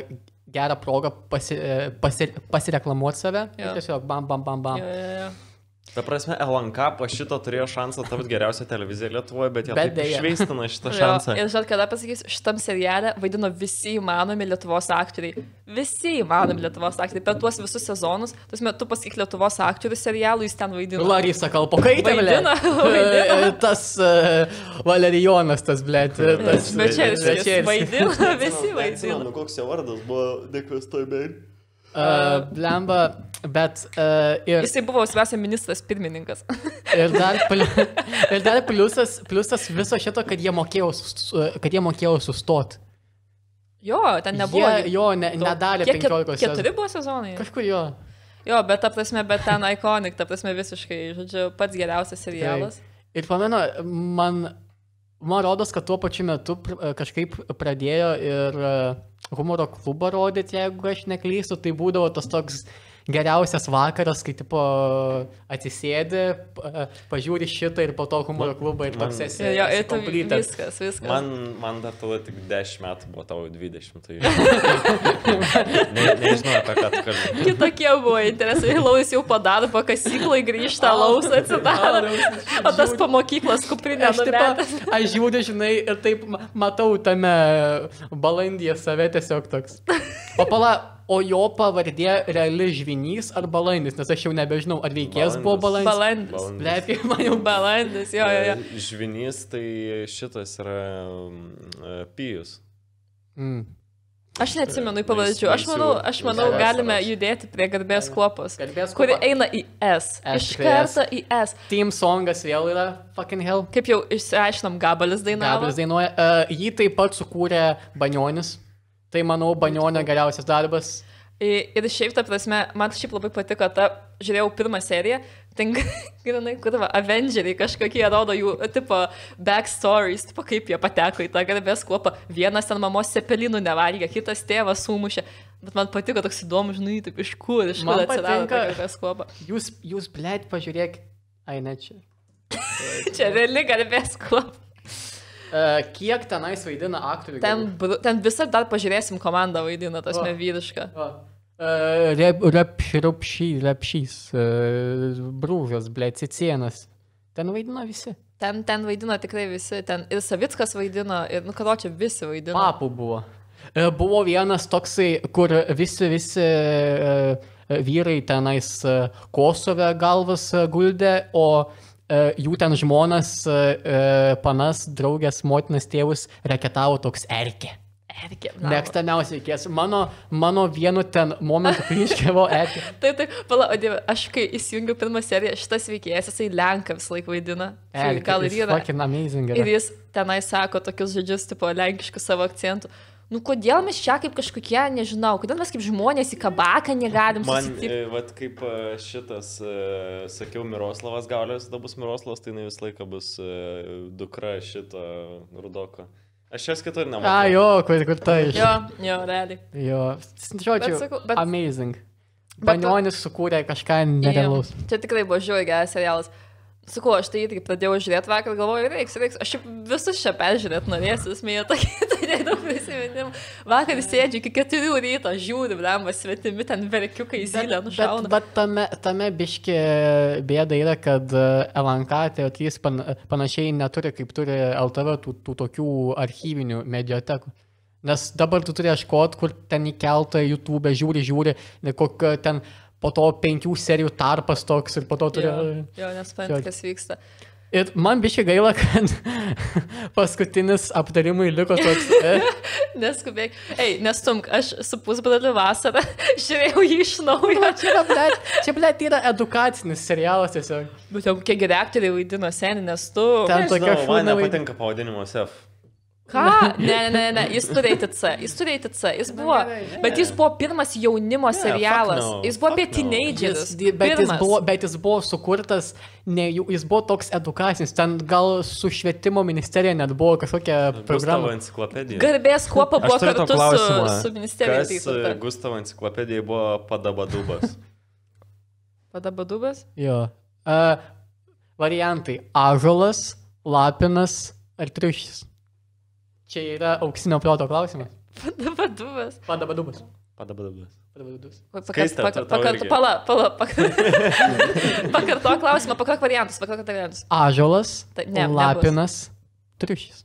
Speaker 1: gerą progą pasi, e, pasi, pasireklamuoti save. Ir tiesiog bam, bam, bam, bam.
Speaker 3: Jo, jo, jo.
Speaker 2: Ta prasme, LNK po šito turėjo šansą tapti geriausia televizija Lietuvoje, bet jie
Speaker 1: Bet
Speaker 2: taip išveistina šitą
Speaker 3: Jo,
Speaker 2: šansą.
Speaker 3: Ir žinot, kada pasakysiu, šitam serialė vaidino visi įmanomi Lietuvos aktoriai. Visi įmanomi Lietuvos aktoriai. Per tuos visus sezonus, tuos metu pasakyk Lietuvos aktorių serialų, jis ten vaidino.
Speaker 1: Larisa Kalpokaitė,
Speaker 3: Vaidina, vaidina.
Speaker 1: Tas uh, Valerijonas, tas, blėt. Tas
Speaker 3: Večeris
Speaker 1: Večeris.
Speaker 3: vaidino, visi vaidino.
Speaker 2: koks jo vardas buvo nekvestojai.
Speaker 1: Uh, blemba, bet uh, ir,
Speaker 3: Jisai buvo svarbiausia ministras pirmininkas.
Speaker 1: ir, dar, pli, ir dar pliusas, pliusas viso šito, kad jie mokėjo, kad jie mokėjo sustoti.
Speaker 3: Jo, ten nebuvo.
Speaker 1: Jie, jo, ne,
Speaker 3: daug-
Speaker 1: nedarė
Speaker 3: Kiek-
Speaker 1: 15
Speaker 3: Keturi buvo sezonai.
Speaker 1: Kažkur jo.
Speaker 3: Jo, bet ta prasme, bet ten ikonik, ta prasme visiškai, žodžiu, pats geriausias serialas.
Speaker 1: Ir pamenu, man, man rodos, kad tuo pačiu metu pr kažkaip pradėjo ir e, humoro klubą rodyti, jeigu aš neklystu, tai būdavo tas toks geriausias vakaras, kai tipo atsisėdi, pa- pažiūri šitą ir po to humoro klubą ir toks esi.
Speaker 3: Jo, ir tu viskas, viskas.
Speaker 2: Man, man dar tada tik 10 metų buvo, tau 20. Tai... ne, nežinau, apie ką tu kalbėjai.
Speaker 3: Kitokie buvo interesai. Laus jau padaro, po kasyklai grįžta, laus atsidaro. O tas po mokyklos kuprinė
Speaker 1: Aš, tipo, aš žiūriu, žinai, ir taip ma- matau tame balandyje save tiesiog toks. O pala, o jo pavardė reali žvinys ar balandis, nes aš jau nebežinau, ar veikėjas buvo balandis.
Speaker 3: Balandis.
Speaker 1: Lepiai, man jau
Speaker 3: Balandis, jo, jo, jo.
Speaker 2: E, Žvinys, tai šitas yra um, Pijus.
Speaker 1: Mm.
Speaker 3: Aš neatsimenu į pavardžių. Aš manau, aš manau galime judėti prie garbės kuopos,
Speaker 1: Garbės
Speaker 3: kuri eina į S.
Speaker 1: S,
Speaker 3: Iš karto į S.
Speaker 1: Team songas vėl yra fucking hell.
Speaker 3: Kaip jau išsiaiškinom, gabalis dainavo.
Speaker 1: Gabriel dainuoja. Uh, jį taip pat sukūrė Banionis. Tai manau, Banionio geriausias darbas.
Speaker 3: Ir šiaip, ta prasme, man šiaip labai patiko ta, žiūrėjau pirmą seriją, ten, grinai, kur va, Avengeriai kažkokie rodo jų, tipo, backstories, tipo, kaip jie pateko į tą garbės kuopą. Vienas ten mamos sepelinų nevalgė, kitas tėvas sumušė. Bet man patiko toks įdomus, žinai, taip iš kur, iš kur atsirado garbės kuopa.
Speaker 1: Jūs, jūs blėt, pažiūrėk. Ai, ne čia.
Speaker 3: Čia reali garbės kuopa.
Speaker 1: Uh, kiek tenais vaidina aktorių?
Speaker 3: Ten, ten visą dar pažiūrėsim komandą vaidina, tas
Speaker 1: O.
Speaker 3: nevyriška.
Speaker 1: Uh, Repšys, repšys, uh, brūžas, blėt, cicienas. Ten vaidino visi.
Speaker 3: Ten, ten vaidino tikrai visi, ten ir Savickas vaidino, ir, nu, ką čia visi vaidino.
Speaker 1: Papų buvo. E, Buvo vienas toksai, kur visi, visi e, e, vyrai tenais e, Kosove galvas e, guldė, o e, jų ten žmonas, e, e, panas, draugės, motinas, tėvus reketavo toks erkė.
Speaker 3: Erkė, blemba.
Speaker 1: Mėgstamiausias veikėjas. Mano, mano vienu ten momentu kryškėvo erkė.
Speaker 3: Taip, taip, pala, o dieve, aš kai įsijungiau pirmą seriją, šitas veikėjas, jisai Lenką visą laiką vaidina.
Speaker 1: Erkė,
Speaker 3: Gal ir yra. Ir jis tenai sako tokius žodžius, tipo, lenkiškų savo akcentų. Nu, kodėl mes čia kaip kažkokie, nežinau, kodėl mes kaip žmonės į kabaką negalim
Speaker 2: Man,
Speaker 3: susitikti.
Speaker 2: e, vat kaip e, šitas, e, sakiau, Miroslavas Gaulės, tada bus Miroslavas, tai jinai visą laiką bus e, dukra šito Rudoko. Aš jos kitur
Speaker 1: A,
Speaker 2: nematau.
Speaker 1: jo, kur, kur tai.
Speaker 3: Jo, jo, realiai.
Speaker 1: Jo, žodžiu,
Speaker 3: Bet bet-
Speaker 1: amazing.
Speaker 3: Bet-
Speaker 1: Banionis sukūrė kažką nerealaus.
Speaker 3: Jo, Čia tikrai buvo žiūri geras serialas. Sakau, aš tai irgi pradėjau žiūrėti vakar, galvoju, reiks, reiks. Aš šiaip visus čia peržiūrėt norėsiu, smėjo tokie, tai daug prisiminimų. Vakar sėdžiu iki keturių ryto, žiūriu, blemas, svetimi ten verkiukai zylę
Speaker 1: Bet,
Speaker 3: nušauna.
Speaker 1: bet tame, tame biški bėda yra, kad e, LNK TV3 pan, panašiai neturi, kaip turi LTV tų, tų tokių archyvinių mediotekų. Nes dabar tu turi ieškoti, kur ten įkelta YouTube, žiūri, žiūri, kokio ten po to penkių serijų tarpas toks ir po to turi...
Speaker 3: Jo, jo nesuprantu,
Speaker 1: Čia-
Speaker 3: kas vyksta.
Speaker 1: Ir man biški gaila, kad paskutinis aptarimai liko toks... E,
Speaker 3: Neskubėk. Ei, nestumk, aš su pusbroliu vasarą žiūrėjau jį iš naujo.
Speaker 1: čia, yra, blet, čia, blet, yra edukacinis serialas tiesiog.
Speaker 3: Bet jau kiek geri aktoriai vaidino seniai, nes tu...
Speaker 1: Ten tokia
Speaker 2: Nežinau, man nepatinka pavadinimas F.
Speaker 3: Ką? Ne, ne, ne, ne, jis turi eiti C, jis turi eiti C, jis buvo,
Speaker 1: gerai, ne.
Speaker 3: bet jis buvo pirmas jaunimo serialas,
Speaker 2: fuck no,
Speaker 3: jis buvo apie
Speaker 2: fuck no.
Speaker 1: Jis, bet, jis
Speaker 3: Pirmas.
Speaker 1: buvo, bet jis buvo sukurtas, ne, jis buvo toks edukacinis, ten gal su švietimo ministerija net buvo kažkokia
Speaker 2: Gustavo
Speaker 1: programa.
Speaker 2: enciklopedija.
Speaker 3: Garbės kuopa buvo kartu su,
Speaker 2: klausimą.
Speaker 3: su ministerija.
Speaker 2: Kas e, Gustavo enciklopedijai buvo padabadubas?
Speaker 3: Padabadubas?
Speaker 1: Jo. Uh, variantai - ažolas, lapinas ar triušis. Čia yra auksinio proto klausimas.
Speaker 3: Padabadubas.
Speaker 1: Padabadubas.
Speaker 2: Padabadubas.
Speaker 3: Pakartu,
Speaker 2: irgi.
Speaker 3: pala, pala, pakartu. Pakarto klausimą, pakartok variantus, pakartok variantus.
Speaker 1: Ažolas,
Speaker 3: Tai ne, nebus.
Speaker 1: lapinas, triušis.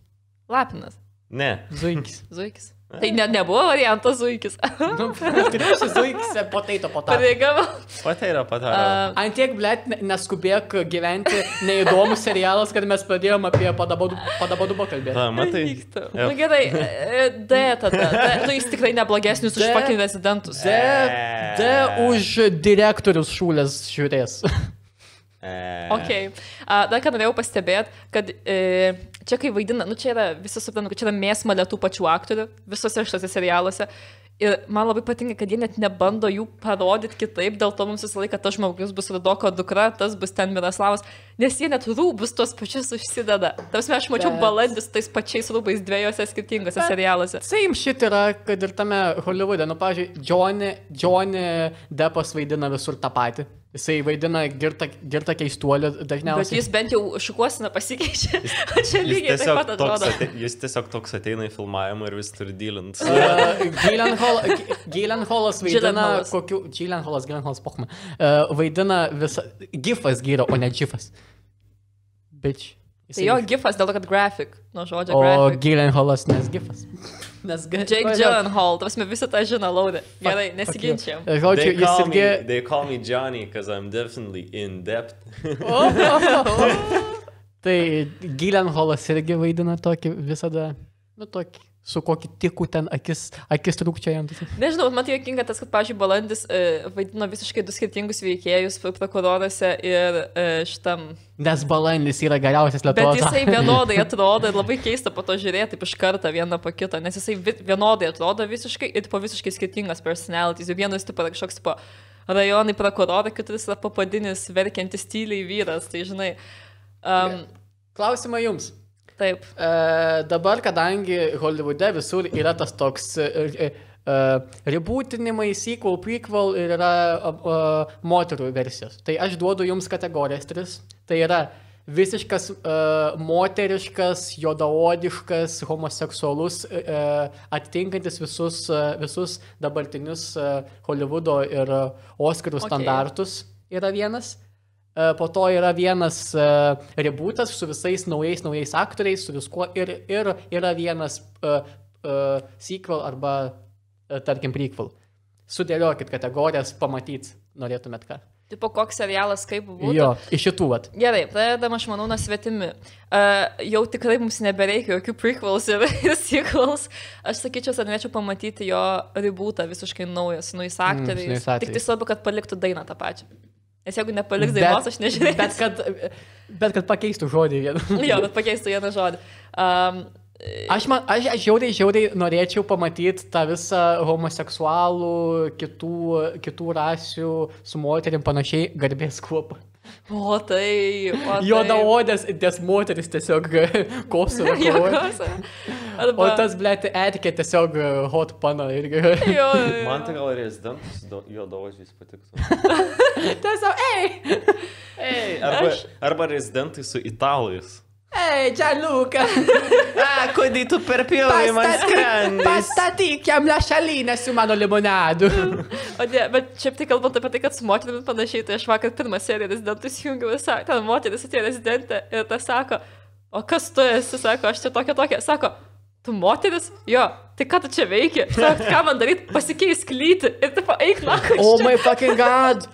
Speaker 3: Lapinas,
Speaker 2: Ne.
Speaker 1: Zuikis.
Speaker 3: zuikis. Tai net nebuvo variantas zuikis.
Speaker 1: nu, triušis, zuikis, potato, potato.
Speaker 3: Pareigavo.
Speaker 2: Patėra, patėra.
Speaker 3: Uh,
Speaker 1: Ant tiek, blėt, ne- neskubėk gyventi neįdomus serialas, kad mes pradėjome apie padabadubą kalbėti.
Speaker 2: Ta, matai.
Speaker 3: Na gerai, e, D tada. D, nu, jis tikrai neblogesnis už pakin rezidentus.
Speaker 1: D, D už direktorius šūlės žiūrės.
Speaker 2: E.
Speaker 3: Ok. A, dar ką norėjau pastebėti, kad e, čia kai vaidina, nu čia yra, visi supranta, kad čia yra mėsmalė tų pačių aktorių visose šitose serialuose. Ir man labai patinka, kad jie net nebando jų parodyti kitaip, dėl to mums visą laiką tas žmogus bus Rudoko dukra, tas bus ten Miroslavas, nes jie net rūbus tuos pačius užsideda. Tarsi aš mačiau
Speaker 1: Bet-
Speaker 3: balandis tais pačiais rūbais dviejose skirtingose
Speaker 1: Bet-
Speaker 3: serialuose.
Speaker 1: Same shit yra, kad ir tame Hollywoode, nu, pavyzdžiui, Johnny, Johnny Deppas vaidina visur tą patį. Jisai vaidina girtą, girtą keistuolį
Speaker 3: Bet
Speaker 1: dažniausiai.
Speaker 3: jis bent jau šukuosina pasikeičia. O čia
Speaker 2: Jis
Speaker 3: lygiai taip
Speaker 2: tiesiog,
Speaker 3: pat atrodo.
Speaker 2: ate, jis tiesiog toks ateina į filmavimą ir vis turi dylinti.
Speaker 1: Uh, Gilenholas vaidina
Speaker 3: Gyllenhaalas.
Speaker 1: kokiu... Gilenholas, Gilenholas, pochma. Uh, vaidina visą... Gifas gyro, o ne Gifas. Bitch.
Speaker 3: Tai jo gifas dėl to, kad graphic, nuo žodžio
Speaker 1: O
Speaker 3: graphic.
Speaker 1: Gilenholas, nes Gifas. Nes ga-
Speaker 3: Jake? Gyllenhaal, tas mes visi tą žino, laudė. Gerai, nesiginčiam.
Speaker 1: you. Žodžiu,
Speaker 2: They
Speaker 1: jis
Speaker 2: call, me,
Speaker 1: irgi...
Speaker 2: they call me Johnny because I'm definitely in depth.
Speaker 1: Tai Gilenholas irgi vaidina tokį visada, nu tokį, su kokiu tiku ten akis, akis trūkčiajant.
Speaker 3: Nežinau, man tai jokinga tas, kad, pažiūrėjau, Balandis e, vaidino visiškai du skirtingus veikėjus prokuroruose ir e, šitam.
Speaker 1: Nes balandis yra geriausias
Speaker 3: Bet
Speaker 1: Lietuvos.
Speaker 3: jisai vienodai atrodo ir labai keista po to žiūrėti taip iš karto vieną po kito, nes jisai vi- vienodai atrodo visiškai ir po visiškai skirtingas personalities. Vienas tipo kažkoks tipo rajonai prokurorai, kitas yra papadinis verkiantis tyliai vyras, tai žinai. Um,
Speaker 1: Klausimą jums.
Speaker 3: Taip.
Speaker 1: E, dabar, kadangi Hollywoode visur yra tas toks e, e, e, rebootinimai, sequel, prequel ir yra e, e, moterų versijos. Tai aš duodu jums kategorijas tris. Tai yra visiškas e, moteriškas, jodaodiškas, homoseksualus, e, e, atitinkantis visus, e, visus dabartinius e, Hollywoodo ir e, Oscarų
Speaker 3: Okay.
Speaker 1: standartus yra vienas. E, Po to yra vienas uh, rebootas su visais naujais, naujais aktoriais, su viskuo. Ir, ir yra vienas uh, uh, sequel arba, uh, tarkim, prequel. Sudėliokit kategorijas, pamatyt, norėtumėt ką.
Speaker 3: Tipo, koks serialas kaip būtų.
Speaker 1: Jo, iš šitų, vat.
Speaker 3: Gerai, pradedam, aš manau, nuo svetimi. Uh, jau tikrai mums nebereikia jokių prequels ir, sequels. Aš sakyčiau, kad norėčiau pamatyti jo ribūtą visiškai naują, su naujais aktoriais.
Speaker 1: naujais
Speaker 3: Mm. Tik tai svarbu, kad paliktų dainą tą pačią. Nes jeigu nepaliks dainos, aš nežinau.
Speaker 1: Bet kad, bet kad pakeistų žodį vieną.
Speaker 3: jo, bet pakeistų vieną žodį. Um,
Speaker 1: Aš, man, aš, aš žiauriai, žiauriai norėčiau pamatyti tą visą homoseksualų, kitų, kitų rasių su moterim panašiai garbės kuopą.
Speaker 3: O tai. O tai.
Speaker 1: Juodaodės, ties moteris tiesiog.
Speaker 3: Juokos. Arba-
Speaker 1: O tas, ble, etikė tiesiog e, hot pana irgi.
Speaker 3: Jo, jo, jo.
Speaker 2: Man tai gal rezidentas juodaodžiais patiktų.
Speaker 1: tiesiog, ei,
Speaker 2: Ei, arba,
Speaker 3: Aš-
Speaker 2: arba rezidentai su italais.
Speaker 1: Ei, Gianluca,
Speaker 2: A, kodėl tu per pjovai man skrendai?
Speaker 1: pastatyk jam lašalinę su mano limonadu.
Speaker 3: O ne, bet šiaip tai kalbant apie tai, kad su moterimis panašiai, tai aš vakar pirmą seriją rezidentus jungiau visą, ten moteris atėjo rezidentė ir tas sako, o kas tu esi, sako, aš čia tokia tokia, sako, tu moteris, jo, tai ką tu čia veiki, sako, ką man daryti, pasikeis klyti ir taip, eik lakai.
Speaker 1: Oh my fucking god.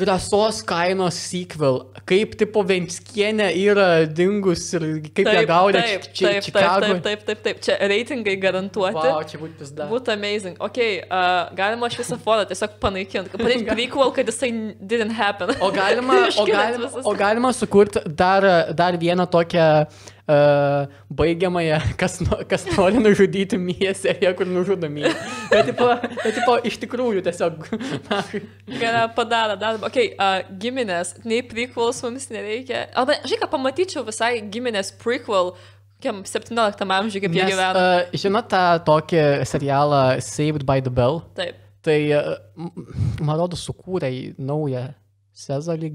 Speaker 1: Drąsos kainos sequel. Kaip tipo Venskienė yra dingus ir kaip ją gaudė
Speaker 3: taip,
Speaker 1: čia
Speaker 3: taip, taip, taip, taip, taip, taip, čia reitingai garantuoti.
Speaker 1: Wow, čia būtų pizda.
Speaker 3: Būtų amazing. Ok, uh, galima foną tiesiog panaikinti. Padaryti prequel, kad jisai didn't happen.
Speaker 1: O galima, o
Speaker 3: Iškeliant
Speaker 1: galima, o galima sukurti dar, dar vieną tokią uh, baigiamąją, kas, kas nori nužudyti Miją seriją, kur nužudo Miją. Bet, tipo, bet tipo, iš tikrųjų tiesiog.
Speaker 3: Gerai, padaro darbą. Ok, uh, giminės, nei prequels mums nereikia. Arba, žinai, ką pamatyčiau visai giminės prequel, kokiam 17 amžiui, kaip jie
Speaker 1: Nes,
Speaker 3: gyvena.
Speaker 1: uh, žinot tą tokį serialą Saved by the Bell?
Speaker 3: Taip.
Speaker 1: Tai, uh, man rodo, sukūrė naują Cezarį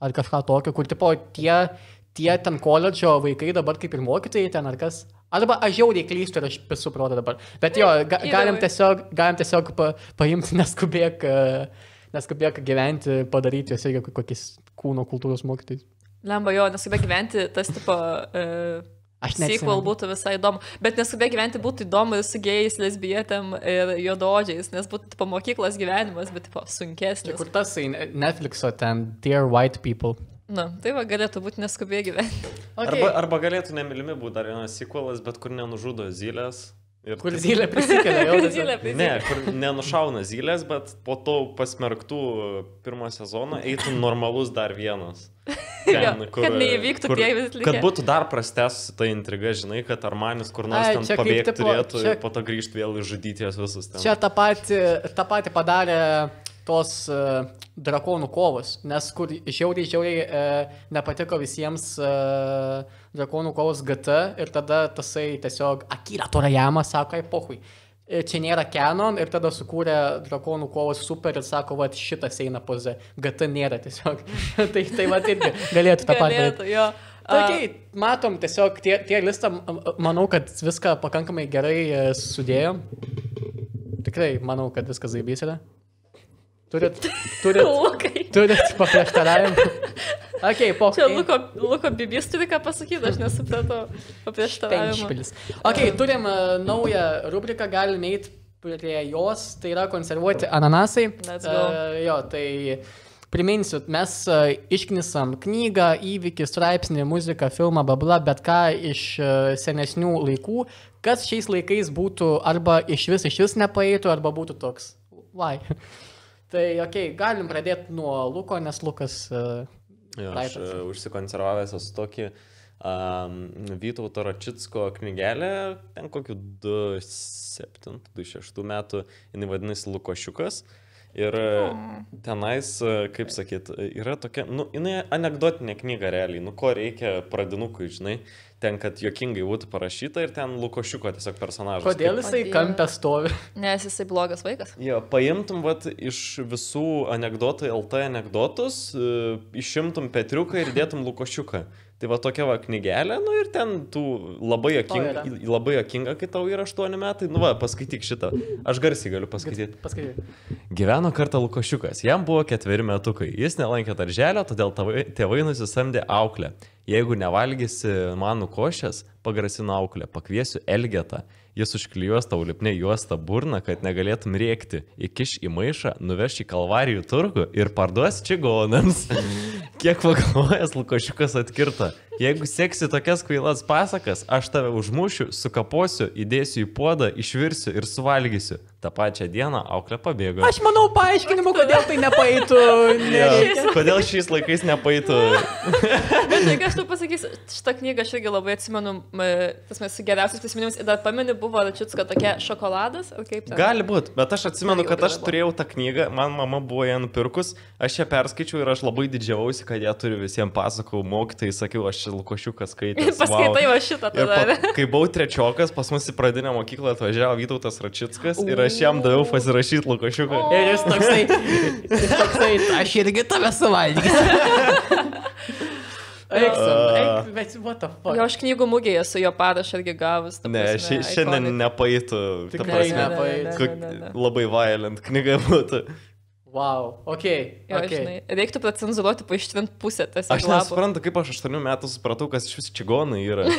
Speaker 1: ar kažką tokio, kur tipo tie, tie ten koledžo vaikai dabar kaip ir mokytojai ten ar kas. Arba aš jau reiklystu ir aš suprantu dabar. Bet jo, ga, galim tiesiog, galim tiesiog pa, paimti, neskubėk, uh, neskubėk gyventi, padaryti juos irgi kokiais kūno kultūros mokytojais.
Speaker 3: Lemba jo, neskubė gyventi, tas tipo... Uh,
Speaker 1: Aš
Speaker 3: Sequel
Speaker 1: neatsimenu.
Speaker 3: būtų visai įdomu. Bet neskubė gyventi būtų įdomu su gėjais, lesbietėm ir juododžiais, nes būtų tipo mokyklos gyvenimas, bet tipo sunkesnis.
Speaker 1: kur tas į Netflixo ten Dear White People.
Speaker 3: Na, tai va, galėtų būti neskubė gyventi.
Speaker 1: Okay.
Speaker 2: Arba, arba galėtų nemylimi būti dar vienas sequelas, bet kur nenužudo zylės. Ir
Speaker 1: Kur zylė prisikelia jau.
Speaker 3: Zylė,
Speaker 2: Ne, kur nenušauna zylės, bet po to pasmerktų pirmo sezono eitų normalus dar vienas.
Speaker 3: Jo, kad neįvyktų tie visi likę.
Speaker 2: Kad būtų dar prastesnė ta intriga, žinai, kad Armanis kur nors
Speaker 1: Ai,
Speaker 2: ten pabėgti turėtų
Speaker 1: čia-
Speaker 2: ir po to grįžti vėl išžudyti jas visus ten.
Speaker 1: Čia tą patį, tą patį padarė tos uh, drakonų kovos, nes kur žiauriai, žiauriai uh, nepatiko visiems uh, drakonų kovos GT ir tada tasai tiesiog Akira Torajama sako, pohui. Čia nėra canon ir tada sukūrė drakonų kovos super ir sako, va šitas eina poze. GT nėra tiesiog. tai tai va irgi galėtų tą patį. Tai okay, matom, tiesiog tie, tie listą, manau, kad viską pakankamai gerai sudėjom. Tikrai manau, kad viskas zaibys yra. Turit, turit, turit paprieštaravimą. Ok, po
Speaker 3: Čia Luko, Luko Bibis turi ką pasakyti, aš nesupratau paprieštaravimą.
Speaker 1: Penšpilis. Ok, turim uh, naują rubriką, galime eiti prie jos, tai yra konservuoti ananasai. Uh, jo, tai priminsiu, mes uh, išknisam knygą, įvykį, straipsnį, muziką, filmą, babla, bet ką iš uh, senesnių laikų, kas šiais laikais būtų arba iš vis, iš vis nepaeitų, arba būtų toks. Why? Tai, ok, galim pradėti nuo Luko, nes Lukas... Uh,
Speaker 2: Jo, aš e, užsikonservavęs esu tokį um, Vytauto Račitsko knygelę, ten kokiu 2007-2006 metų, jinai vadinasi Lukošiukas. Ir e, tenais, e, kaip sakyt, yra tokia, nu, jinai anegdotinė knyga realiai, nu, ko reikia pradinukui, žinai, ten, kad jokingai būtų parašyta ir ten Lukošiuko tiesiog personažas.
Speaker 1: kodėl jisai
Speaker 3: Dieve.
Speaker 1: kampė stovi?
Speaker 3: Nes jisai blogas vaikas.
Speaker 2: Jo, paimtum vat, iš visų anegdotų LT anegdotus, e, išimtum Petriuką ir dėtum Lukošiuką. Tai va tokia va knygelė, nu ir ten tų labai jokinga, labai jokinga, kai tau yra 8 metai. Nu va, paskaityk šitą. Aš garsiai galiu paskaityti.
Speaker 1: Paskaityk.
Speaker 2: Gyveno kartą Lukošiukas, jam buvo ketveri metukai, jis nelankė darželio, todėl tėvai nusisamdė auklę. Jeigu nevalgysi manų košės, pagrasino auklę, pakviesiu Elgetą. Jis užklijuos tau lipnė juostą burną, kad negalėtum rėkti. Įkiš į maišą, nuveš į kalvarijų turgų ir parduos čigonams. Kiek pagalvojęs Lukošiukas atkirto. Jeigu seksi tokias kvailas pasakas, aš tave užmušiu, sukaposiu, įdėsiu į puodą, išvirsiu ir suvalgysiu. Ta pačią dieną auklė pabėgo.
Speaker 1: Aš manau paaiškinimu, kodėl tai nepaeitų.
Speaker 2: Jo,
Speaker 1: nereikia.
Speaker 2: Kodėl šiais laikais nepaitų?
Speaker 3: Bet tai, ką aš tau pasakysiu, šitą knygą aš irgi labai atsimenu, tas mes geriausias prisiminimas, ir dar pameni, buvo Račiutska tokia šokoladas, ar kaip ten?
Speaker 2: Gali būti, bet aš atsimenu, kad aš turėjau tą knygą, man mama buvo ją nupirkus, aš ją perskaičiau ir aš labai didžiavausi, kad ją turiu visiems pasakau, mokytai, sakiau, aš Lukošiukas skaitęs.
Speaker 3: Paskaitai va šitą tada.
Speaker 2: pa, kai buvau trečiokas, pas mus į pradinę mokyklą atvažiavo Vytautas Račitskas ir aš jam daviau pasirašyti Lukošiuką.
Speaker 1: Ir jis toksai, jis toksai, aš irgi tave suvalgysiu. Eik, su- eik, bet what the fuck.
Speaker 3: Jo, aš knygų mugėje su jo parašu irgi gavus.
Speaker 2: Ne,
Speaker 3: prasme,
Speaker 2: ši, šiandien nepaitų.
Speaker 1: Tikrai
Speaker 2: prasme,
Speaker 1: ne. nepaeitų.
Speaker 2: kok-
Speaker 3: ne, ne, ne.
Speaker 2: Labai violent knyga būtų.
Speaker 1: Wow, ok.
Speaker 3: Jo,
Speaker 1: okay.
Speaker 3: žinai, reiktų pracenzuruoti, paaištrint pusę tiesiog.
Speaker 2: Aš
Speaker 3: lapų.
Speaker 2: nesuprantu, kaip aš 8 metų supratau, kas iš vis čigonai yra.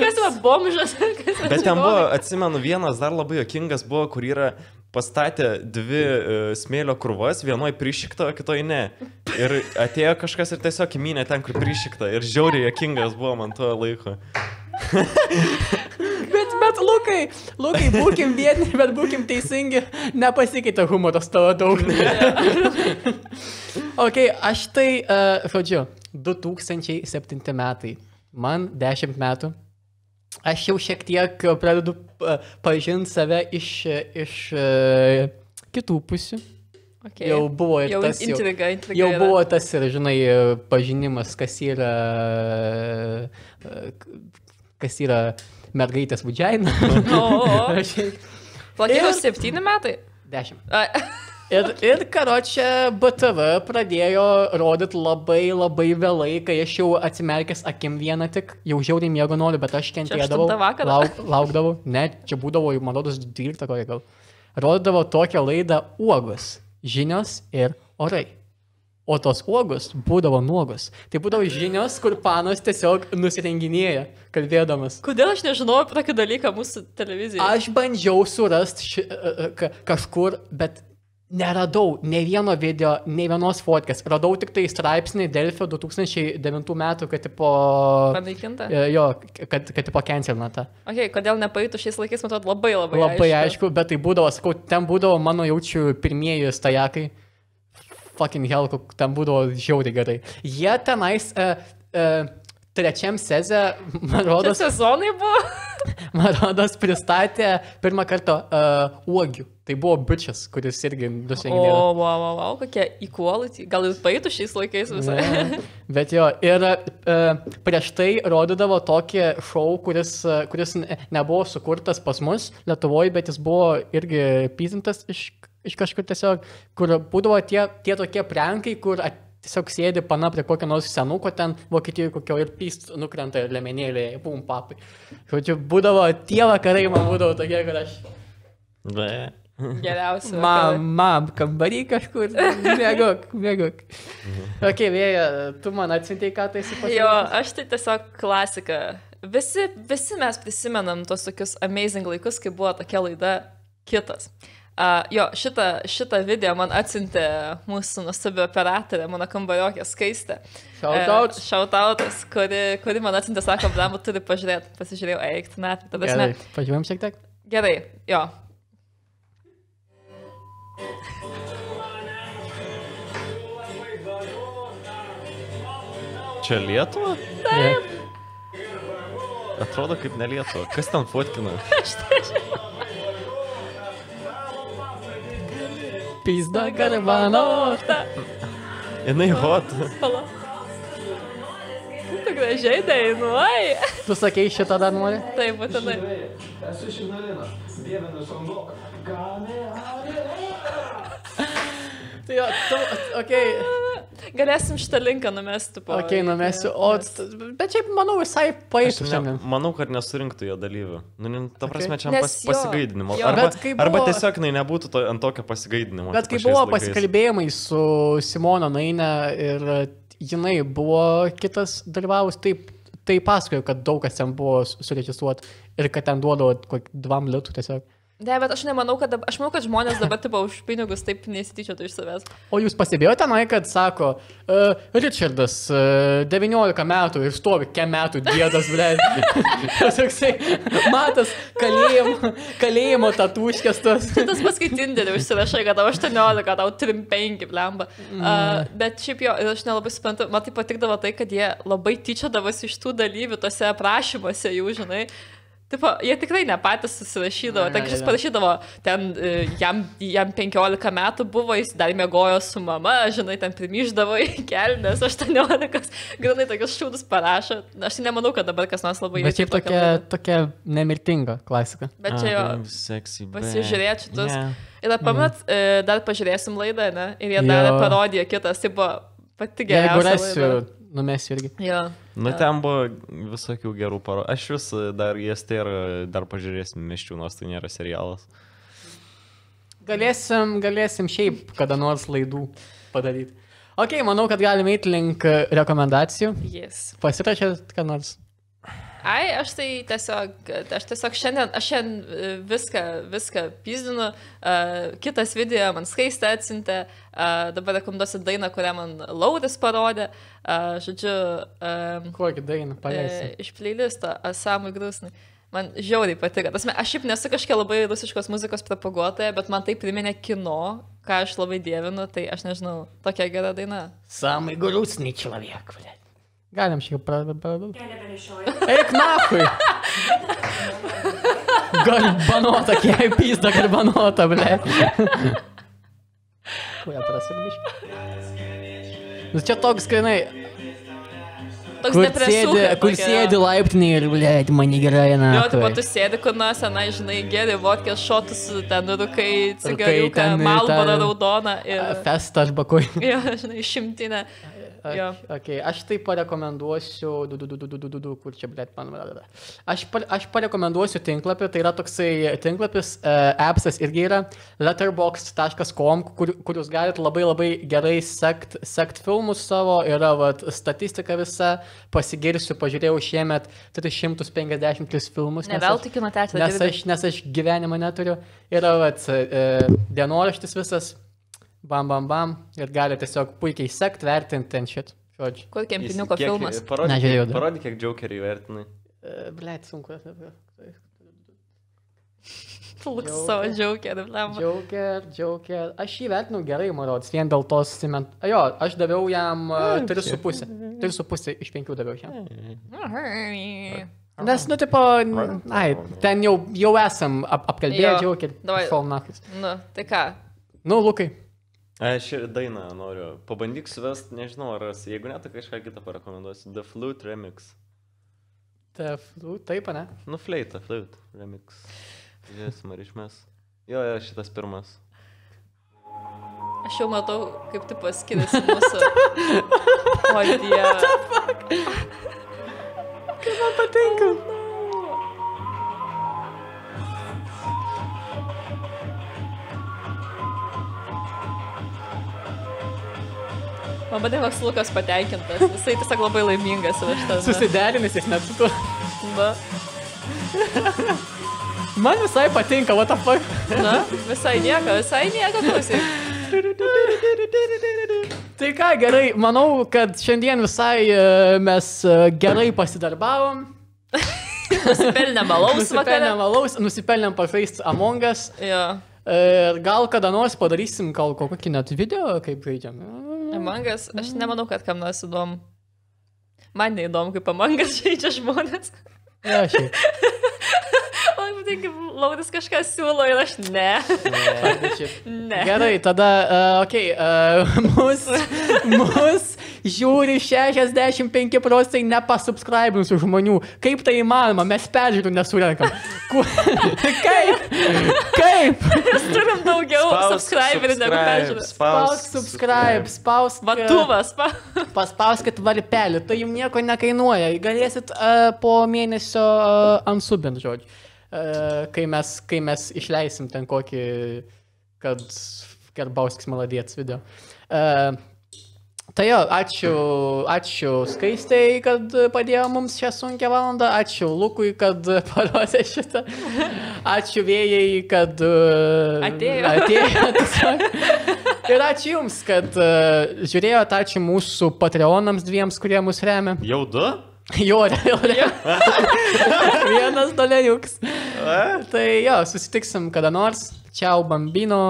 Speaker 3: Kas yra bomžas? Kas yra
Speaker 2: Bet ten buvo, atsimenu, vienas dar labai jokingas buvo, kur yra pastatė dvi uh, smėlio krūvas, vienoje prišikta, kitoje ne. Ir atėjo kažkas ir tiesiog įmynė ten, kur prišikta. Ir žiauriai jokingas buvo man tuo laiku.
Speaker 1: Bet, Lukai, Lukai, būkim vieni, bet būkim teisingi, nepasikeitė humoras tavo daug. ok, aš tai, uh, žodžiu, 2007 metai, man 10 metų. Aš jau šiek tiek pradedu uh, pažinti save iš, iš uh, kitų pusių.
Speaker 3: Okay.
Speaker 1: Jau buvo ir
Speaker 3: jau
Speaker 1: tas jau-
Speaker 3: intriga, intriga.
Speaker 1: Jau
Speaker 3: yra.
Speaker 1: buvo tas ir, žinai, pažinimas, kas yra, kas yra mergaitės
Speaker 3: o. Plakėjo
Speaker 1: Ir-
Speaker 3: septyni metai.
Speaker 1: Dešimt. Ir, ir karočią BTV pradėjo rodyti labai labai vėlai, kai aš jau atsimerkęs akim vieną tik, jau žiauriai miego noriu, bet aš kentėdavau. Lauk, laukdavau, ne, čia būdavo, man rodos, 12 kokia gal. Rodydavo tokią laidą uogos, žinios ir orai. O tos uogos būdavo nuogos. Tai būdavo žinios, kur panas tiesiog nusirenginėja, kalbėdamas.
Speaker 3: kodėl aš nežinojau apie tokį dalyką mūsų televizijoje?
Speaker 1: Aš bandžiau surasti ši, e, e, ka- kažkur, bet neradau ne vieno video, ne vienos fotkės. Radau tik tai straipsnį Delfio 2009 metų, kad tipo...
Speaker 3: Panaikinta?
Speaker 1: e, Jo, kad, kad tipo cancelnata.
Speaker 3: Okay, kodėl nepaitų šiais laikais, atrodo, labai labai,
Speaker 1: Labai aišku, bet tai būdavo, sakau, ten būdavo mano jaučiu pirmieji stajakai. Fucking hell, kok- ten būdavo žiauriai gerai. Jie tenais... Uh, uh, Trečiam seze, man
Speaker 3: Čia
Speaker 1: rodos,
Speaker 3: sezonai buvo.
Speaker 1: Man rodos, pristatė pirmą kartą uh, uogių. Tai buvo bičias, kuris irgi
Speaker 3: O,
Speaker 1: nusiengė.
Speaker 3: wow, wow, wow, kokia equality. Gal ir paėtų šiais laikais visai.
Speaker 1: Bet jo, ir uh, prieš tai rodydavo tokį šou, kuris, uh, kuris ne- nebuvo sukurtas pas mus Lietuvoje, bet jis buvo irgi pyzintas iš, iš kažkur tiesiog, kur būdavo tie, tie tokie prankai, kur at, tiesiog sėdi pana prie kokio nors senuko ten, Vokietijoje kokio ir pyst nukrenta lemenėlė, bum papai. Žodžiu, būdavo tie vakarai, man būdavo tokie, kad aš...
Speaker 2: Be.
Speaker 3: Geriausia.
Speaker 1: Mam, mam, kambarį kažkur. Mėgok, mėgok. Ok, vėja, tu man atsintei, ką tai esi
Speaker 3: Jo, aš tai tiesiog klasika. Visi, visi mes prisimenam tos tokius amazing laikus, kai buvo tokia laida kitas. Uh, jo, šitą, šitą video man atsintė mūsų nuostabi operatorė, mano kambariokė skaistė.
Speaker 1: Shoutouts.
Speaker 3: Šautautas, kuri, kuri man atsintė, sako, blemba, turi pažiūrėti. Pasižiūrėjau, eik, tu net. Tada
Speaker 1: Gerai,
Speaker 3: mes.
Speaker 1: pažiūrėjom šiek tiek.
Speaker 3: Gerai, jo.
Speaker 2: Čia Lietuva?
Speaker 1: Taip.
Speaker 2: Atrodo kaip ne Lietuva. Kas ten fotkina?
Speaker 1: Pizda garbano.
Speaker 2: Jinai hot.
Speaker 3: Pala. Tu gražiai dainuoji.
Speaker 1: Tu sakei šitą dar nori?
Speaker 3: Taip, būtinai.
Speaker 4: Esu iš Ignalina, dievinu songoką.
Speaker 1: Tai jo, tu, okei,
Speaker 3: Galėsim šitą linką numesti po.
Speaker 1: okei, numesiu. O, bet šiaip manau visai
Speaker 2: ne,
Speaker 1: šiandien.
Speaker 2: manau, kad nesurinktų jo dalyvių. Nu, ne, ta prasme, čia
Speaker 3: Nes
Speaker 2: pas, pasigaidinimo.
Speaker 3: jo.
Speaker 2: Arba,
Speaker 1: kai
Speaker 2: arba
Speaker 1: buvo-
Speaker 2: tiesiog jinai nebūtų to, ant tokio pasigaidinimo.
Speaker 1: Bet kai buvo
Speaker 2: laikais.
Speaker 1: pasikalbėjimai su Simona Naine ir jinai buvo kitas dalyvavus, taip, tai pasakojo, kad daug kas ten buvo su- suregistruota ir kad ten duodavo kokį dvam litų tiesiog.
Speaker 3: Ne, bet aš nemanau, kad, aš manau, kad žmonės dabar tipo už pinigus taip nesityčiotų iš savęs.
Speaker 1: O jūs pastebėjote tenai, kad sako, uh, Richardas, uh, 19 metų ir stovi kem metų dėdas, ble. Toksai, matas, kalėjimo, kalėjimo tatuškės tas.
Speaker 3: Tas paskaitindelį užsirašai, kad tau 18, kad tau 35, blemba. Uh, bet šiaip jo, aš nelabai suprantu, man tai patikdavo tai, kad jie labai tyčiodavosi iš tų dalyvių tose aprašymuose jų, žinai. Tipo, jie tikrai ne patys susirašydavo, ten kažkas parašydavo, ten e, jam, jam 15 metų buvo, jis dar mėgojo su mama, žinai, ten primyždavo į kelnes, 18, grinai tokius šūdus parašo. Aš tai nemanau, kad dabar kas nors labai
Speaker 1: Bet šiaip tokia,
Speaker 3: laidą.
Speaker 1: tokia nemirtinga klasika.
Speaker 3: Bet čia jo,
Speaker 2: Sexy.
Speaker 3: pasižiūrėt šitus.
Speaker 2: Ne.
Speaker 3: Ir dar pamat, e, dar pažiūrėsim laidą, ne? Ir jie
Speaker 1: Jo.
Speaker 3: darė parodiją kitas, tai buvo pati
Speaker 1: Jeigu
Speaker 3: geriausia.
Speaker 1: rasiu,
Speaker 3: laida.
Speaker 1: numesiu irgi.
Speaker 3: Jo.
Speaker 2: Nu, ten buvo visokių gerų paro. Aš vis dar jas tai ir dar pažiūrėsim miščių, nors tai nėra serialas.
Speaker 1: Galėsim, galėsim šiaip kada nors laidų padaryti. Ok, manau, kad galime eiti link rekomendacijų.
Speaker 3: Yes.
Speaker 1: Pasirašėt, ką nors.
Speaker 3: Ai, aš tai tiesiog, aš tiesiog šiandien, aš šiandien e, viską, viską pizdinu. Uh, kitas video man skaistė atsintė, uh, dabar rekomenduosiu dainą, kurią man Lauris parodė. Uh, žodžiu, um,
Speaker 1: Kokį dainą
Speaker 3: e,
Speaker 1: paleisi?
Speaker 3: iš playlisto Asamui Grusnai. Man žiauriai patiko. Tasme, aš šiaip nesu kažkokia labai rusiškos muzikos propaguotoja, bet man tai priminė kino, ką aš labai dievinu, tai aš nežinau, tokia gera daina.
Speaker 1: Samai grūsniai človek, ble. Galim šiaip pradėti. Eik nahui! Garbanota, kiek pizda garbanota, ble. Kuja prasirbiškai. Nu čia toks, kai jinai...
Speaker 3: Toks
Speaker 1: kur sėdi, kur sėdi laiptinį ir, blė, tai mane gerai, na.
Speaker 3: Jo, taip pat tu sėdi, kur nors, na, žinai, gėdi, vokės šotus, ten, rukai, cigariuką,
Speaker 1: malbara
Speaker 3: raudona. Ir...
Speaker 1: Festą aš bakuoju.
Speaker 3: Jo, žinai, šimtinę. Jo.
Speaker 1: Okay, aš tai parekomenduosiu, du, du, du, du, du, du, du, du, kur čia, blėt, man. Aš, pa, aš parekomenduosiu tinklapį, tai yra toksai tinklapis, uh, appsas irgi yra letterbox.com, kur, kur jūs galite labai labai gerai sekt, sekt filmus savo, yra vat, statistika visa, pasigirsiu, pažiūrėjau šiemet 353 filmus.
Speaker 3: Ne veltui kino teatrą.
Speaker 1: Nes aš, nes aš gyvenimą neturiu. Yra vat, e, dienoraštis visas, bam, bam, bam. Ir gali tiesiog puikiai sekti, vertinti ten šit. Žodžiu.
Speaker 3: Kur kempiniuko
Speaker 2: Kiek-
Speaker 3: filmas?
Speaker 2: Parodyk,
Speaker 1: Nežiūrėjau
Speaker 2: parodyk, kiek džokeriai vertinai.
Speaker 1: E, Blet, sunku.
Speaker 3: Fulks savo džiaugiai, blemba.
Speaker 1: Joker, Joker. Aš jį vertinu gerai, man rodos, vien dėl tos cement. A, Jo, aš daviau jam uh, 3,5. 3,5 iš 5 daviau jam. Nes, nu, tipo, ai, ten jau, jau esam ap apkalbėję
Speaker 3: Jo,
Speaker 1: Joker.
Speaker 3: davai. Nu, tai ką?
Speaker 1: Nu, Lukai.
Speaker 2: Aš ir dainą noriu. Pabandyk suvest, nežinau, ar rasi. Jeigu ne, tai kažką kitą parekomenduosiu. The Flute Remix.
Speaker 1: Taip, nu, taip, ne?
Speaker 2: Nu, fleita, flute remix. Žiūrėsim, ar išmes. Jo, jo, šitas pirmas.
Speaker 3: Aš jau matau, kaip tu paskiriasi mūsų. O dieve.
Speaker 1: Man patinka.
Speaker 3: Man patinka, koks Lukas patenkintas. Jisai tiesiog labai laimingas yra šitas.
Speaker 1: Susiderinis jis net su tuo.
Speaker 3: Na,
Speaker 1: Man visai patinka, what the fuck.
Speaker 3: na, visai nieko, visai nieko, klausyk.
Speaker 1: Tai ką, gerai, manau, kad šiandien visai e, mes e, gerai pasidarbavom.
Speaker 3: Nusipelnė malaus
Speaker 1: Nusipelnėm
Speaker 3: vakarą.
Speaker 1: alaus, nusipelnėm pažaisti Amongas.
Speaker 3: Jo.
Speaker 1: Ir gal kada nors padarysim gal kokį net video, kaip žaidžiam.
Speaker 3: Amangas, aš nemanau, kad kam nors įdomu. Man neįdomu, kaip Amangas žaidžia žmonės.
Speaker 1: Ja, šiaip.
Speaker 3: Man patinka, Lauris kažką siūlo ir aš ne.
Speaker 1: šiaip.
Speaker 3: Ne.
Speaker 1: Gerai, tada, uh, okei, okay, uh, mus, mus žiūri 65 procentai nepasubscribinusių žmonių. Kaip tai įmanoma, mes peržiūrų nesurenkam. Kaip? Kaip?
Speaker 3: Mes turim daugiau subscriberių negu peržiūrų.
Speaker 1: Spausk subscribe, spausk. uh,
Speaker 3: Vatuvas, pa.
Speaker 1: Paspauskit varpelį, tai jums nieko nekainuoja. Galėsit uh, po mėnesio uh, ansubint, žodžiu. Uh, kai, mes, kai mes išleisim ten kokį, kad Gerbauskis maladėts video. Uh, Tai jo, ačiū, ačiū Skaistai, kad padėjo mums šią sunkę valandą, ačiū Lukui, kad parodė šitą, ačiū Vėjai, kad uh,
Speaker 3: Atėjo.
Speaker 1: atėjo tiesiog. Ir ačiū Jums, kad uh, žiūrėjote, ačiū mūsų Patreonams dviems, kurie mus remia.
Speaker 2: Jau du?
Speaker 1: Jo, jau, jau. Vienas doleriuks. Tai jo, susitiksim kada nors. Čiau, bambino.